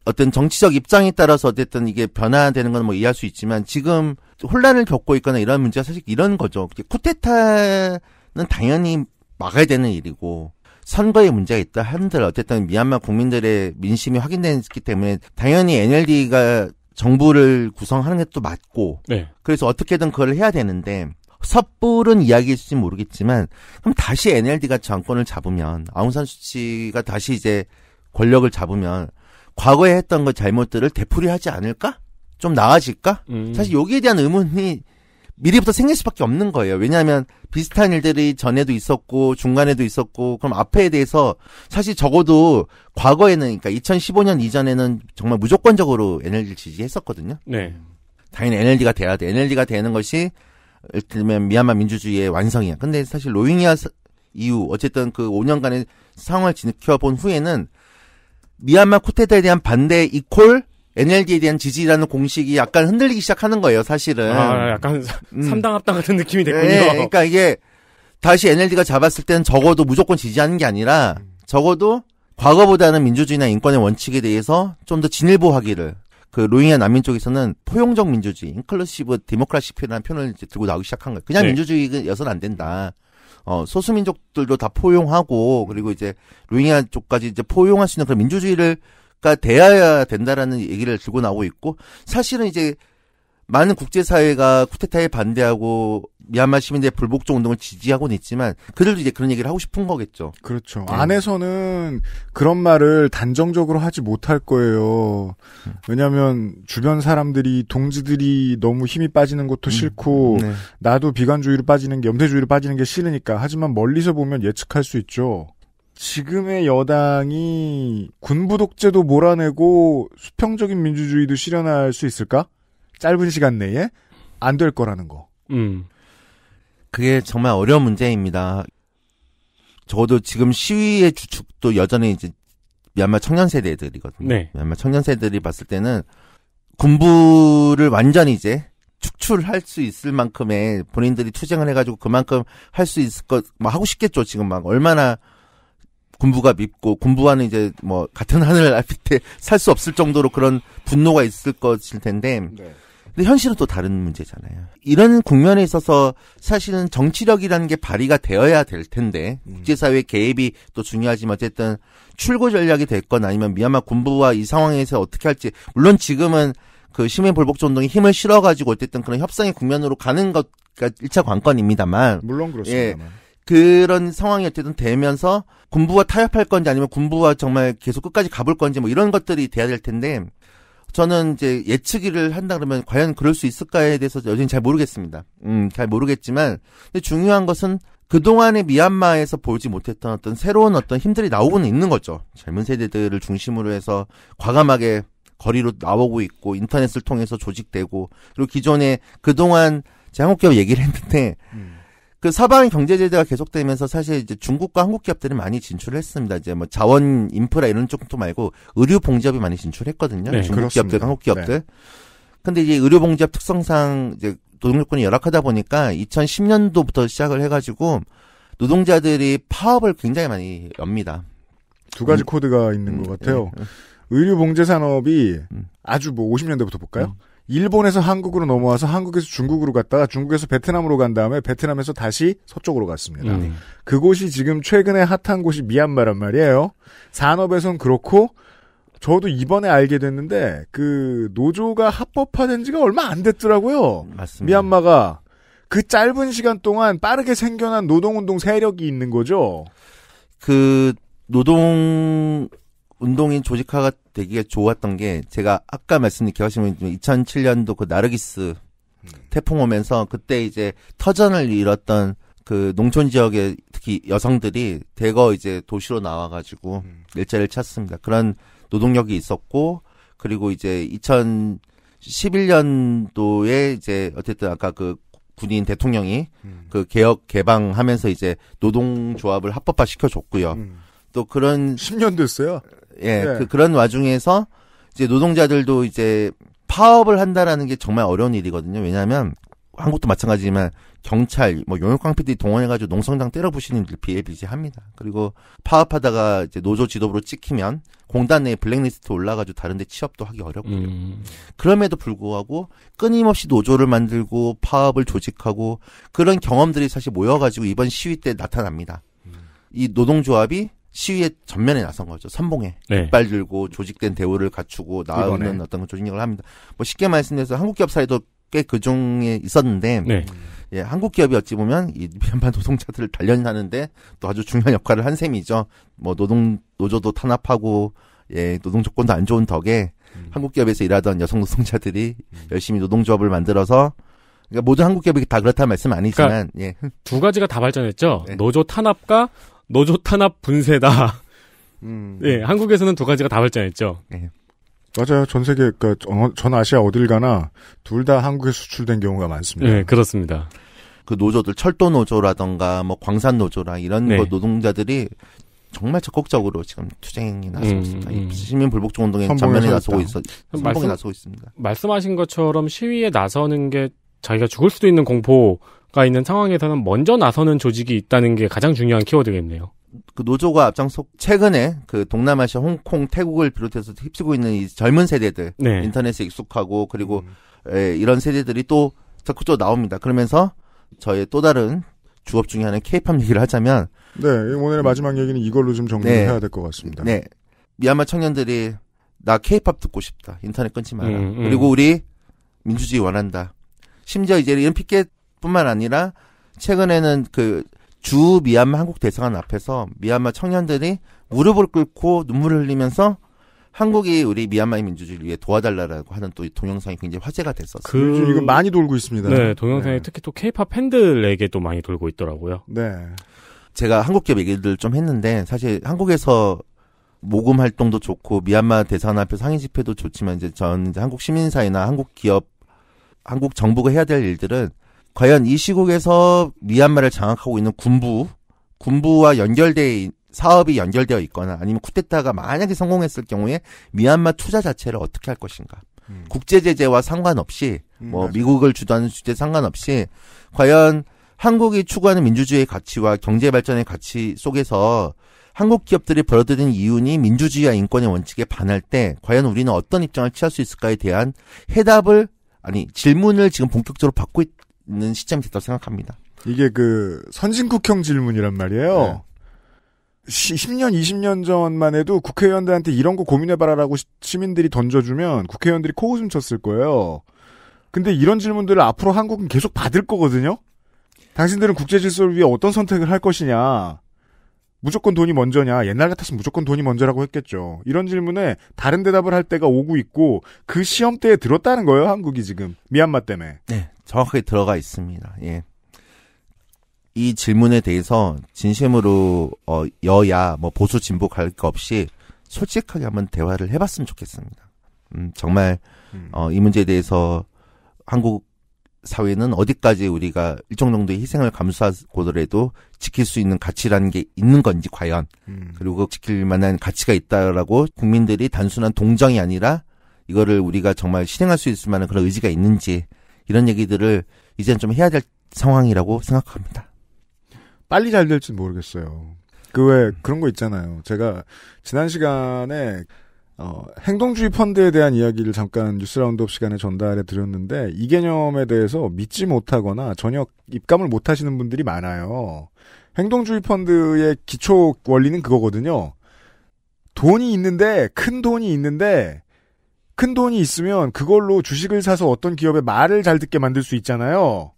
어떤 정치적 입장에 따라서 어쨌든 이게 변화되는 건 뭐 이해할 수 있지만 지금 혼란을 겪고 있거나 이런 문제가 사실 이런 거죠. 쿠데타는 당연히 막아야 되는 일이고 선거에 문제가 있다 한들 어쨌든 미얀마 국민들의 민심이 확인됐기 때문에 당연히 NLD가 정부를 구성하는 게 또 맞고 네. 그래서 어떻게든 그걸 해야 되는데 섣부른 이야기일지 모르겠지만 그럼 다시 NLD가 정권을 잡으면 아웅산 수치가 다시 이제 권력을 잡으면 과거에 했던 그 잘못들을 되풀이하지 않을까? 좀 나아질까? 음. 사실 여기에 대한 의문이 미리부터 생길 수밖에 없는 거예요. 왜냐하면 비슷한 일들이 전에도 있었고 중간에도 있었고 그럼 앞에 대해서 사실 적어도 과거에는 그러니까 2015년 이전에는 정말 무조건적으로 NLD를 지지했었거든요. 네. 당연히 NLD가 돼야 돼. NLD가 되는 것이 예를 들면 미얀마 민주주의의 완성이야. 근데 사실 로힝야 사- 이후 어쨌든 그 5년간의 상황을 지켜본 후에는 미얀마 쿠데타에 대한 반대 이콜 NLD에 대한 지지라는 공식이 약간 흔들리기 시작하는 거예요, 사실은. 아, 약간 음. 삼당 합당 같은 느낌이 됐군요. 예, 그러니까 이게 다시 NLD가 잡았을 때는 적어도 무조건 지지하는 게 아니라 적어도 과거보다는 민주주의나 인권의 원칙에 대해서 좀 더 진일보하기를 그 로힝야 난민 쪽에서는 포용적 민주주의, 인클루시브 디모크라시피라는 표현을 이제 들고 나오기 시작한 거예요. 그냥 네. 민주주의여서는 안 된다. 어, 소수민족들도 다 포용하고 그리고 이제 로힝야 쪽까지 이제 포용할 수 있는 그런 민주주의를 가 돼야 된다라는 얘기를 들고 나오고 있고 사실은 이제 많은 국제사회가 쿠데타에 반대하고 미얀마 시민들의 불복종 운동을 지지하고는 있지만 그들도 이제 그런 얘기를 하고 싶은 거겠죠. 그렇죠. 네. 안에서는 그런 말을 단정적으로 하지 못할 거예요. 왜냐하면 주변 사람들이 동지들이 너무 힘이 빠지는 것도 싫고 네. 나도 비관주의로 빠지는 게 염세주의로 빠지는 게 싫으니까 하지만 멀리서 보면 예측할 수 있죠. 지금의 여당이 군부 독재도 몰아내고 수평적인 민주주의도 실현할 수 있을까? 짧은 시간 내에 안 될 거라는 거. 음. 그게 정말 어려운 문제입니다. 적어도 지금 시위의 주축도 여전히 이제 미얀마 청년 세대들이거든요. 네. 미얀마 청년 세대들이 봤을 때는 군부를 완전히 이제 축출할 수 있을 만큼의 본인들이 투쟁을 해가지고 그만큼 할 수 있을 것, 뭐 하고 싶겠죠, 지금 막. 얼마나 군부가 밉고, 군부와는 이제 뭐 같은 하늘 밑에 살 수 없을 정도로 그런 분노가 있을 것일 텐데, 근데 현실은 또 다른 문제잖아요. 이런 국면에 있어서 사실은 정치력이라는 게 발휘가 되어야 될 텐데 국제사회 개입이 또 중요하지만 어쨌든 출구 전략이 됐건 아니면 미얀마 군부와 이 상황에서 어떻게 할지 물론 지금은 그 시민 불복종 운동이 힘을 실어가지고 어쨌든 그런 협상의 국면으로 가는 것가 1차 관건입니다만 물론 그렇습니다만. 그런 상황이 어쨌든 되면서 군부와 타협할 건지 아니면 군부와 정말 계속 끝까지 가볼 건지 뭐 이런 것들이 돼야 될 텐데 저는 이제 예측을 한다 그러면 과연 그럴 수 있을까에 대해서 여전히 잘 모르겠습니다. 음, 잘 모르겠지만 근데 중요한 것은 그동안의 미얀마에서 보지 못했던 어떤 새로운 어떤 힘들이 나오고는 있는 거죠. 젊은 세대들을 중심으로 해서 과감하게 거리로 나오고 있고 인터넷을 통해서 조직되고 그리고 기존에 그동안 제가 한국 기업 얘기를 했는데 그 사방 경제 제재가 계속되면서 사실 이제 중국과 한국 기업들이 많이 진출을 했습니다. 이제 뭐 자원 인프라 이런 쪽도 말고 의류 봉지업이 많이 진출했거든요. 네, 중국 그렇습니다. 기업들, 한국 기업들. 네. 근데 이제 의료 봉지업 특성상 이제 노동 요건이 열악하다 보니까 2010년도부터 시작을 해가지고 노동자들이 파업을 굉장히 많이 엽니다. 두 가지 음. 코드가 있는 것 같아요. 의류 봉제 산업이 아주 뭐 50년대부터 볼까요? 일본에서 한국으로 넘어와서 한국에서 중국으로 갔다가 중국에서 베트남으로 간 다음에 베트남에서 다시 서쪽으로 갔습니다. 음. 그곳이 지금 최근에 핫한 곳이 미얀마란 말이에요. 산업에선 그렇고 저도 이번에 알게 됐는데 그 노조가 합법화된 지가 얼마 안 됐더라고요. 맞습니다. 미얀마가 그 짧은 시간 동안 빠르게 생겨난 노동운동 세력이 있는 거죠. 그 노동 운동인 조직화가 되기가 좋았던 게 제가 아까 말씀드린 기억하시면 2007년도 그 나르기스 태풍 오면서 그때 이제 터전을 잃었던 그 농촌 지역의 특히 여성들이 대거 이제 도시로 나와가지고 일자리를 찾습니다. 그런 노동력이 있었고 그리고 이제 2011년도에 이제 어쨌든 아까 그 군인 대통령이 그 개혁 개방하면서 이제 노동조합을 합법화 시켜줬고요. 또 그런 10년 됐어요. 예, 네. 그 그런 와중에서 이제 노동자들도 이제 파업을 한다라는 게 정말 어려운 일이거든요. 왜냐하면 한국도 마찬가지지만 경찰, 뭐 용역광피들이 동원해가지고 농성장 때려부시는 일 비일비재합니다. 그리고 파업하다가 이제 노조 지도부로 찍히면 공단 내에 블랙리스트 올라가지고 다른데 취업도 하기 어렵고요. 음. 그럼에도 불구하고 끊임없이 노조를 만들고 파업을 조직하고 그런 경험들이 사실 모여가지고 이번 시위 때 나타납니다. 이 노동조합이 시위에 전면에 나선 거죠. 선봉에 네. 깃발 들고 조직된 대우를 갖추고 나오는 이번에. 어떤 조직력을 합니다. 뭐 쉽게 말씀드려서 한국 기업 사례도 꽤 그 중에 있었는데 네. 예, 한국 기업이 어찌 보면 이 미얀마 노동자들을 단련하는데 또 아주 중요한 역할을 한 셈이죠. 뭐 노동 노조도 탄압하고 예, 노동 조건도 안 좋은 덕에 한국 기업에서 일하던 여성 노동자들이 열심히 노동조합을 만들어서 그러니까 모든 한국 기업이 다 그렇다는 말씀은 아니지만 예. 두 가지가 다 발전했죠. 네. 노조 탄압과 노조 탄압 분쇄다. 음. 예, 한국에서는 두 가지가 다 발전했죠. 맞아요. 전 세계, 그니까, 전 아시아 어딜 가나, 둘 다 한국에 수출된 경우가 많습니다. 예, 그렇습니다. 그 노조들 철도 노조라던가 뭐 광산 노조라 이런 네. 거 노동자들이 정말 적극적으로 지금 투쟁에 나서고 음, 있습니다. 음. 이 시민 불복종 운동에 전면에 서 나서고. 있어 선봉에 말씀- 나서고 있습니다. 말씀하신 것처럼 시위에 나서는 게 자기가 죽을 수도 있는 공포 가 있는 상황에서는 먼저 나서는 조직이 있다는 게 가장 중요한 키워드겠네요. 그 노조가 앞장서 최근에 그 동남아시아 홍콩 태국을 비롯해서 휩쓰고 있는 이 젊은 세대들 네. 인터넷에 익숙하고 그리고 예, 이런 세대들이 또 적극적으로 나옵니다. 그러면서 저의 또 다른 주업 중에 하나는 케이팝 얘기를 하자면 네, 오늘의 마지막 얘기는 이걸로 좀 정리를 네. 해야 될 것 같습니다. 네. 미얀마 청년들이 나 케이팝 듣고 싶다. 인터넷 끊지 마라. 음, 음. 그리고 우리 민주주의 원한다. 심지어 이제 이런 피켓 뿐만 아니라 최근에는 그 주 미얀마 한국 대사관 앞에서 미얀마 청년들이 무릎을 꿇고 눈물을 흘리면서 한국이 우리 미얀마의 민주주의를 위해 도와달라고 하는 또이 동영상이 굉장히 화제가 됐었어요. 요즘 이거 많이 돌고 있습니다. 네, 동영상에 네. 특히 또 케이팝 팬들에게 또 많이 돌고 있더라고요. 네. 제가 한국 기업 얘기를 좀 했는데 사실 한국에서 모금 활동도 좋고 미얀마 대사관 앞에 상인 집회도 좋지만 이제 저는 이제 한국 시민사회나 한국 기업 한국 정부가 해야 될 일들은 과연 이 시국에서 미얀마를 장악하고 있는 군부 군부와 연결돼 사업이 연결되어 있거나 아니면 쿠데타가 만약에 성공했을 경우에 미얀마 투자 자체를 어떻게 할 것인가 국제 제재와 상관없이 음, 뭐 맞아요. 미국을 주도하는 주제 상관없이 과연 한국이 추구하는 민주주의의 가치와 경제 발전의 가치 속에서 한국 기업들이 벌어들인 이윤이 민주주의와 인권의 원칙에 반할 때 과연 우리는 어떤 입장을 취할 수 있을까에 대한 해답을 아니 질문을 지금 본격적으로 받고 있 는 시점이 됐다고 생각합니다. 이게 그 선진국형 질문이란 말이에요. 네. 시, 10년, 20년 전만 해도 국회의원들한테 이런 거 고민해봐라라고 시- 시민들이 던져주면 국회의원들이 코웃음 쳤을 거예요. 근데 이런 질문들을 앞으로 한국은 계속 받을 거거든요? 당신들은 국제 질서를 위해 어떤 선택을 할 것이냐? 무조건 돈이 먼저냐? 옛날 같았으면 무조건 돈이 먼저라고 했겠죠. 이런 질문에 다른 대답을 할 때가 오고 있고 그 시험대에 들었다는 거예요, 한국이 지금. 미얀마 때문에. 네, 정확하게 들어가 있습니다. 예. 이 질문에 대해서 진심으로 어, 여야 뭐 보수 진보 갈거 없이 솔직하게 한번 대화를 해봤으면 좋겠습니다. 음, 정말 어, 이 문제에 대해서 한국 사회는 어디까지 우리가 일정 정도의 희생을 감수하고더라도 지킬 수 있는 가치라는 게 있는 건지 과연 음. 그리고 그 지킬 만한 가치가 있다라고 국민들이 단순한 동정이 아니라 이거를 우리가 정말 실행할 수 있을 만한 그런 의지가 있는지 이런 얘기들을 이제는 좀 해야 될 상황이라고 생각합니다. 빨리 잘 될지 모르겠어요. 그외 그런 거 있잖아요. 제가 지난 시간에 어, 행동주의 펀드에 대한 이야기를 잠깐 뉴스 roundup 시간에 전달해 드렸는데 이 개념에 대해서 믿지 못하거나 전혀 입감을 못 하시는 분들이 많아요. 행동주의 펀드의 기초 원리는 그거거든요. 돈이 있는데 큰 돈이 있는데 큰 돈이 있으면 그걸로 주식을 사서 어떤 기업의 말을 잘 듣게 만들 수 있잖아요.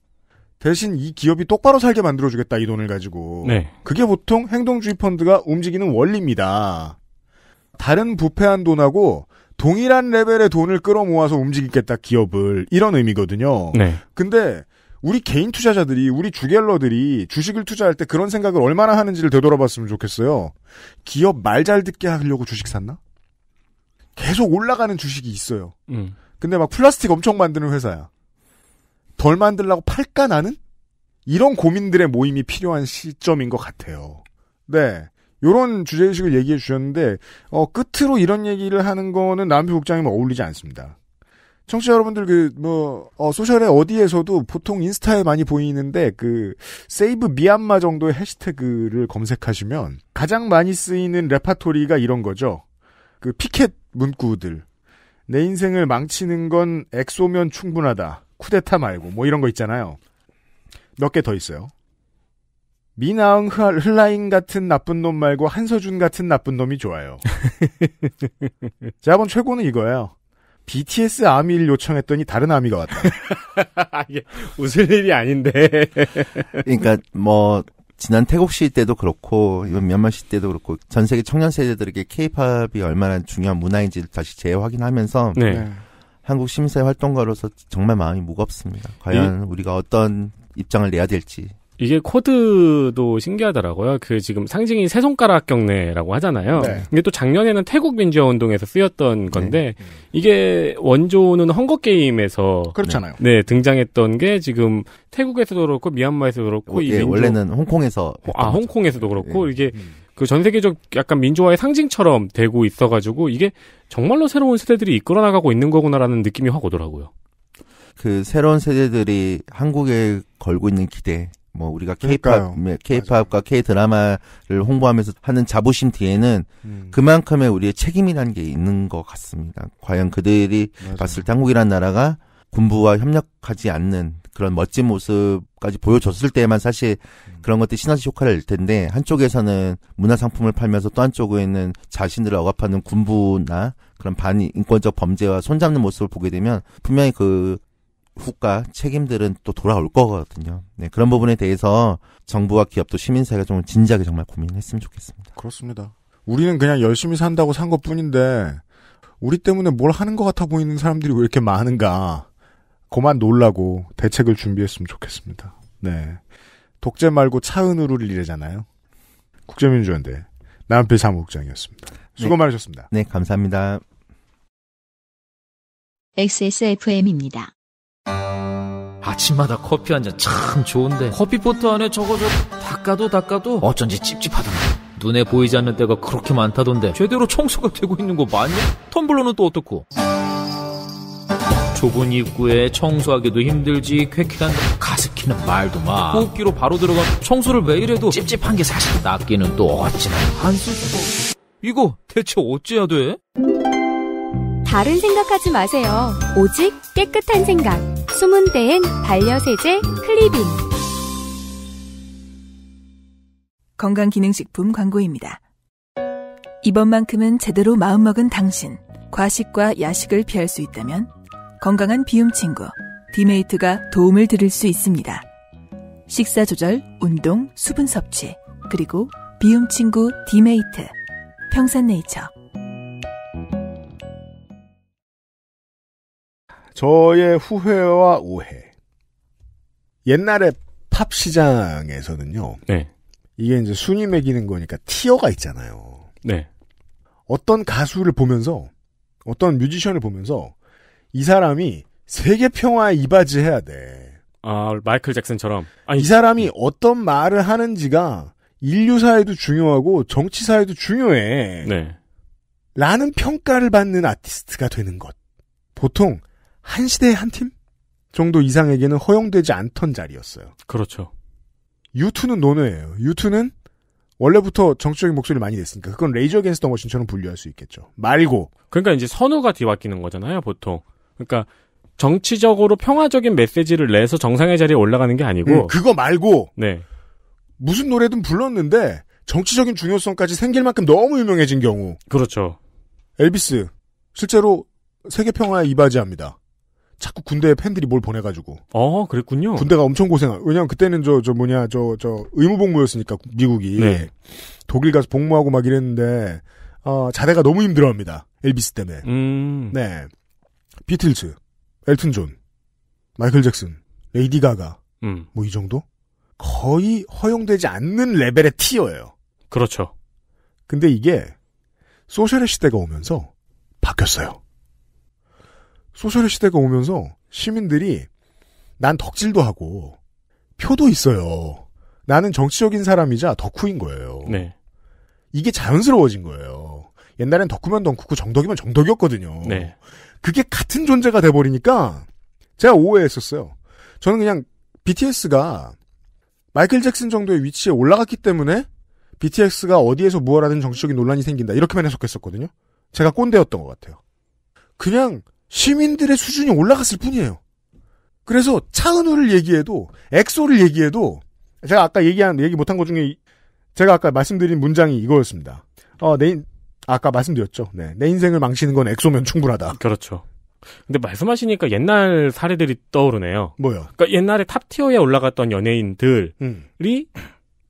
대신 이 기업이 똑바로 살게 만들어주겠다 이 돈을 가지고. 네. 그게 보통 행동주의 펀드가 움직이는 원리입니다. 다른 부패한 돈하고 동일한 레벨의 돈을 끌어모아서 움직이겠다 기업을 이런 의미거든요. 네. 근데 우리 개인 투자자들이 우리 주갤러들이 주식을 투자할 때 그런 생각을 얼마나 하는지를 되돌아봤으면 좋겠어요. 기업 말 잘 듣게 하려고 주식 샀나? 계속 올라가는 주식이 있어요. 음. 근데 막 플라스틱 엄청 만드는 회사야. 덜 만들라고 팔까 나는? 이런 고민들의 모임이 필요한 시점인 것 같아요. 네. 요런 주제의식을 얘기해 주셨는데, 어, 끝으로 이런 얘기를 하는 거는 남표 국장님은 어울리지 않습니다. 청취자 여러분들 그, 뭐, 어, 소셜에 어디에서도 보통 인스타에 많이 보이는데, 그, 세이브 미얀마 정도의 해시태그를 검색하시면 가장 많이 쓰이는 레파토리가 이런 거죠. 그 피켓 문구들. 내 인생을 망치는 건 엑소면 충분하다. 쿠데타 말고, 뭐 이런 거 있잖아요. 몇 개 더 있어요. 미나응 흐- 흘라잉 같은 나쁜 놈 말고 한서준 같은 나쁜 놈이 좋아요. (laughs) 제가 본 최고는 이거예요. BTS 아미를 요청했더니 다른 아미가 왔다. (laughs) 웃을 일이 아닌데. 그러니까 뭐 지난 태국 시 때도 그렇고 이번 미얀마 시 때도 그렇고 전 세계 청년 세대들에게 케이팝이 얼마나 중요한 문화인지를 다시 재확인하면서 네. 한국 시민사회 활동가로서 정말 마음이 무겁습니다. 과연 우리가 어떤 입장을 내야 될지. 이게 코드도 신기하더라고요. 그 지금 상징이 세 손가락 경례라고 하잖아요. 네. 이게 또 작년에는 태국 민주화 운동에서 쓰였던 건데 이게 원조는 헝거 게임에서 그렇잖아요. 네, 등장했던 게 지금 태국에서도 그렇고 미얀마에서도 그렇고 이 예, 민족- 원래는 홍콩에서 아 홍콩에서도 그렇고 예. 이게 그전 세계적 약간 민주화의 상징처럼 되고 있어가지고 이게 정말로 새로운 세대들이 이끌어 나가고 있는 거구나라는 느낌이 확 오더라고요. 그 새로운 세대들이 한국에 걸고 있는 기대, 뭐 우리가. K-팝, K-팝과 K 드라마를 홍보하면서 하는 자부심 뒤에는 음. 그만큼의 우리의 책임이라는 게 있는 것 같습니다. 과연 그들이 맞아요. 봤을 때 한국이라는 나라가 군부와 협력하지 않는 그런 멋진 모습까지 보여줬을 때만 사실 그런 것들이 시너지 효과를 낼 텐데 한쪽에서는 문화 상품을 팔면서 또 한쪽에는 자신들을 억압하는 군부나 그런 반인권적 범죄와 손잡는 모습을 보게 되면 분명히 그 후과 책임들은 또 돌아올 거거든요. 네, 그런 부분에 대해서 정부와 기업도 시민사회가 좀 진지하게 정말 고민했으면 좋겠습니다. 그렇습니다. 우리는 그냥 열심히 산다고 산 것 뿐인데, 우리 때문에 뭘 하는 것 같아 보이는 사람들이 왜 이렇게 많은가. 그만 놀라고 대책을 준비했으면 좋겠습니다. 네. 독재 말고 차은우를 이래잖아요. 국제민주연대 남필 사무국장이었습니다. 수고 네. 많으셨습니다. 네, 감사합니다. XSFM입니다. 아침마다 커피 한 잔 참 좋은데 커피포트 안에 저거 저 닦아도 닦아도 어쩐지 찝찝하던데 눈에 보이지 않는 때가 그렇게 많다던데 제대로 청소가 되고 있는 거 맞냐? 텀블러는 또 어떻고? 좁은 입구에 청소하기도 힘들지 쾌쾌한 가습기는 말도 마 호흡기로 바로 들어가 청소를 매일 해도 찝찝한 게 사실 낫기는 또 어찌나 안쓸 수가 이거 대체 어찌해야 돼? 다른 생각하지 마세요. 오직 깨끗한 생각. 숨은 때엔 반려세제 클리빈. 건강기능식품 광고입니다. 이번만큼은 제대로 마음먹은 당신. 과식과 야식을 피할 수 있다면 건강한 비움 친구 디메이트가 도움을 드릴 수 있습니다. 식사 조절, 운동, 수분 섭취, 그리고 비움 친구 디메이트. 평산네이처. 저의 후회와 오해. 옛날에 팝 시장에서는요. 네. 이게 이제 순위 매기는 거니까 티어가 있잖아요. 네. 어떤 가수를 보면서 어떤 뮤지션을 보면서 이 사람이 세계 평화에 이바지 해야 돼. 아 마이클 잭슨처럼 아니 이 사람이 어떤 말을 하는지가 인류사에도 중요하고 정치사에도 중요해. 네. 라는 평가를 받는 아티스트가 되는 것. 보통 한 시대의 한팀 정도 이상에게는 허용되지 않던 자리였어요. 그렇죠. U2는 논외예요. U2는 원래부터 정치적인 목소리를 많이 냈으니까 그건 레이저 겐스 더 머신처럼 분류할 수 있겠죠. 말고 그러니까 이제 선우가 뒤바뀌는 거잖아요, 보통. 그러니까 정치적으로 평화적인 메시지를 내서 정상의 자리에 올라가는 게 아니고 음, 그거 말고 네. 무슨 노래든 불렀는데 정치적인 중요성까지 생길 만큼 너무 유명해진 경우 그렇죠. 엘비스 실제로 세계 평화에 이바지합니다. 자꾸 군대에 팬들이 뭘 보내가지고 어, 그랬군요. 군대가 엄청 고생. 왜냐면 그때는 저 저 뭐냐 저 저 의무복무였으니까 미국이 네. 독일 가서 복무하고 막 이랬는데 어, 자대가 너무 힘들어 합니다. 엘비스 때문에. 음. 네. 비틀즈, 엘튼 존, 마이클 잭슨, 레이디 가가 음. 뭐 이 정도 거의 허용되지 않는 레벨의 tier예요. 그렇죠. 근데 이게 social의 시대가 오면서 바뀌었어요. social의 시대가 오면서 시민들이 난 덕질도 하고 표도 있어요. 나는 정치적인 사람이자 덕후인 거예요. 네. 이게 자연스러워진 거예요. 옛날엔 덕후면 덕후고 정덕이면 정덕이었거든요. 네. 그게 같은 존재가 돼버리니까 제가 오해했었어요. 저는 그냥 BTS가 마이클 잭슨 정도의 위치에 올라갔기 때문에 BTS가 어디에서 무엇 하든 정치적인 논란이 생긴다. 이렇게만 해석했었거든요. 제가 꼰대였던 것 같아요. 그냥 시민들의 수준이 올라갔을 뿐이에요. 그래서 차은우를 얘기해도 엑소를 얘기해도 제가 아까 얘기한 얘기 못한 것 중에 제가 아까 말씀드린 문장이 이거였습니다. 어, 내 인, 아까 말씀드렸죠. 네. 내 인생을 망치는 건 엑소면 충분하다. 그렇죠. 근데 말씀하시니까 옛날 사례들이 떠오르네요. 뭐요? 그러니까 옛날에 탑티어에 올라갔던 연예인들이 음.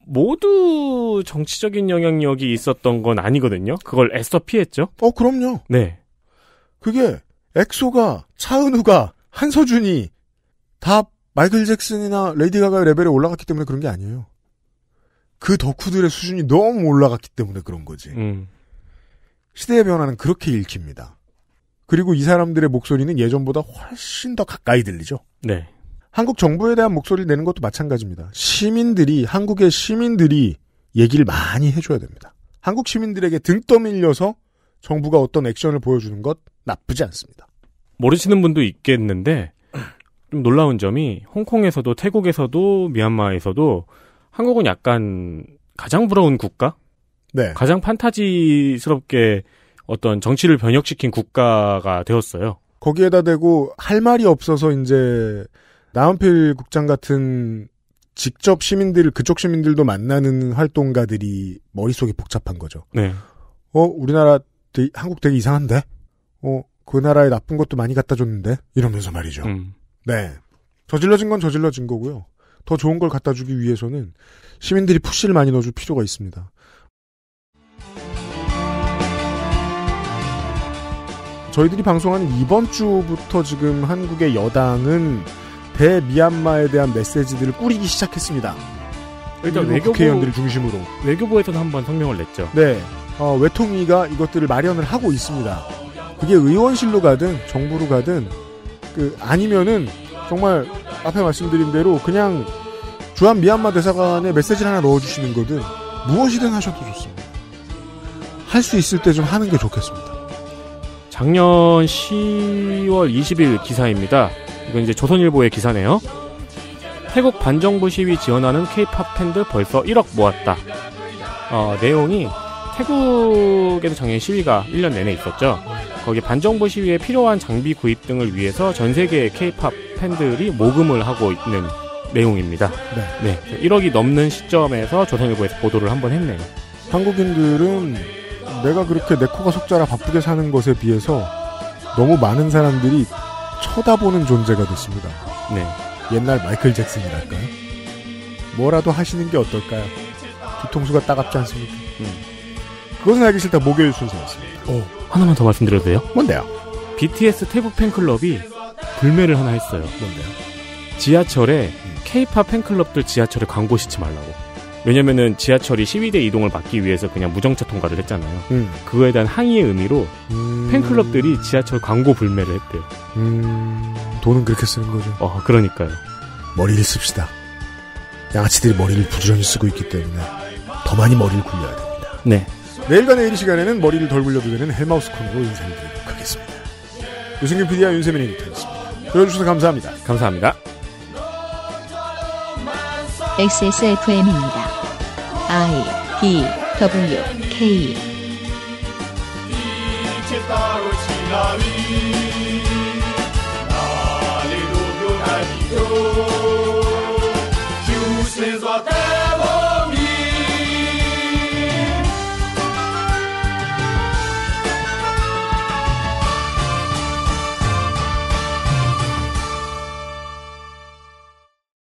모두 정치적인 영향력이 있었던 건 아니거든요. 그걸 애써 피했죠. 어, 그럼요. 네. 그게 엑소가 차은우가 한서준이 다 마이클 잭슨이나 레이디 가가의 레벨에 올라갔기 때문에 그런 게 아니에요. 그 덕후들의 수준이 너무 올라갔기 때문에 그런 거지. 음. 시대의 변화는 그렇게 읽힙니다. 그리고 이 사람들의 목소리는 예전보다 훨씬 더 가까이 들리죠. 네. 한국 정부에 대한 목소리를 내는 것도 마찬가지입니다. 시민들이, 한국의 시민들이 얘기를 많이 해줘야 됩니다. 한국 시민들에게 등 떠밀려서 정부가 어떤 액션을 보여주는 것 나쁘지 않습니다. 모르시는 분도 있겠는데 좀 놀라운 점이 홍콩에서도 태국에서도 미얀마에서도 한국은 약간 가장 부러운 국가? 네. 가장 판타지스럽게 어떤 정치를 변혁시킨 국가가 되었어요. 거기에다 대고 할 말이 없어서 이제 나은필 국장 같은 직접 시민들 그쪽 시민들도 만나는 활동가들이 머릿속이 복잡한 거죠. 네. 어 우리나라 되게- 한국 되게 이상한데 어 그 나라에 나쁜 것도 많이 갖다 줬는데 이러면서 말이죠. 음. 네. 저질러진 건 저질러진 거고요. 더 좋은 걸 갖다 주기 위해서는 시민들이 푸시를 많이 넣어줄 필요가 있습니다. 저희들이 방송하는 이번 주부터 지금 한국의 여당은 대미얀마에 대한 메시지들을 꾸리기 시작했습니다. 일단 외교부 국회의원들을 중심으로. 외교부에서는 한번 성명을 냈죠. 네. 어, 외통위가 이것들을 마련을 하고 있습니다. 그게 의원실로 가든 정부로 가든 그 아니면은 정말 앞에 말씀드린 대로 그냥 주한 미얀마 대사관에 메시지를 하나 넣어주시는 거든 무엇이든 하셔도 좋습니다. 할 수 있을 때 좀 하는 게 좋겠습니다. 작년 10월 20일 기사입니다. 이건 이제 조선일보의 기사네요. 태국 반정부 시위 지원하는 케이팝 팬들 벌써 1억 모았다. 어, 내용이 태국에도 작년 시위가 1년 내내 있었죠. 거기 반정부 시위에 필요한 장비 구입 등을 위해서 전 세계의 케이팝 팬들이 모금을 하고 있는 내용입니다. 네. 1억이 넘는 시점에서 조선일보에서 보도를 한번 했네요. 한국인들은 내가 그렇게 내 코가 속자라 바쁘게 사는 것에 비해서 너무 많은 사람들이 쳐다보는 존재가 됐습니다. 네. 옛날 마이클 잭슨이랄까요? 뭐라도 하시는 게 어떨까요? 뒤통수가 따갑지 않습니까? 그것은 알기 싫다 목요일 순서였습니다. 어, 하나만 더 말씀드려도 돼요? 뭔데요? BTS 태국 팬클럽이 불매를 하나 했어요. 뭔데요? 지하철에 K-팝 팬클럽들 지하철에 광고 싣지 말라고. 왜냐면은 지하철이 시위대 이동을 막기 위해서 그냥 무정차 통과를 했잖아요. 음. 그거에 대한 항의의 의미로 팬클럽들이 지하철 광고 불매를 했대요. 음, 돈은 그렇게 쓰는 거죠. 어, 그러니까요. 머리를 씁시다. 양아치들이 머리를 부지런히 쓰고 있기 때문에 더 많이 머리를 굴려야 됩니다. 네. 내일과 내일 이 시간에는 머리를 덜 굴려도 되는 헬마우스 코너로 인사드리도록 하겠습니다. 유승균 PD와 윤세민 에디터였습니다. 들어주셔서 감사합니다. 감사합니다. XSFM입니다. I D W K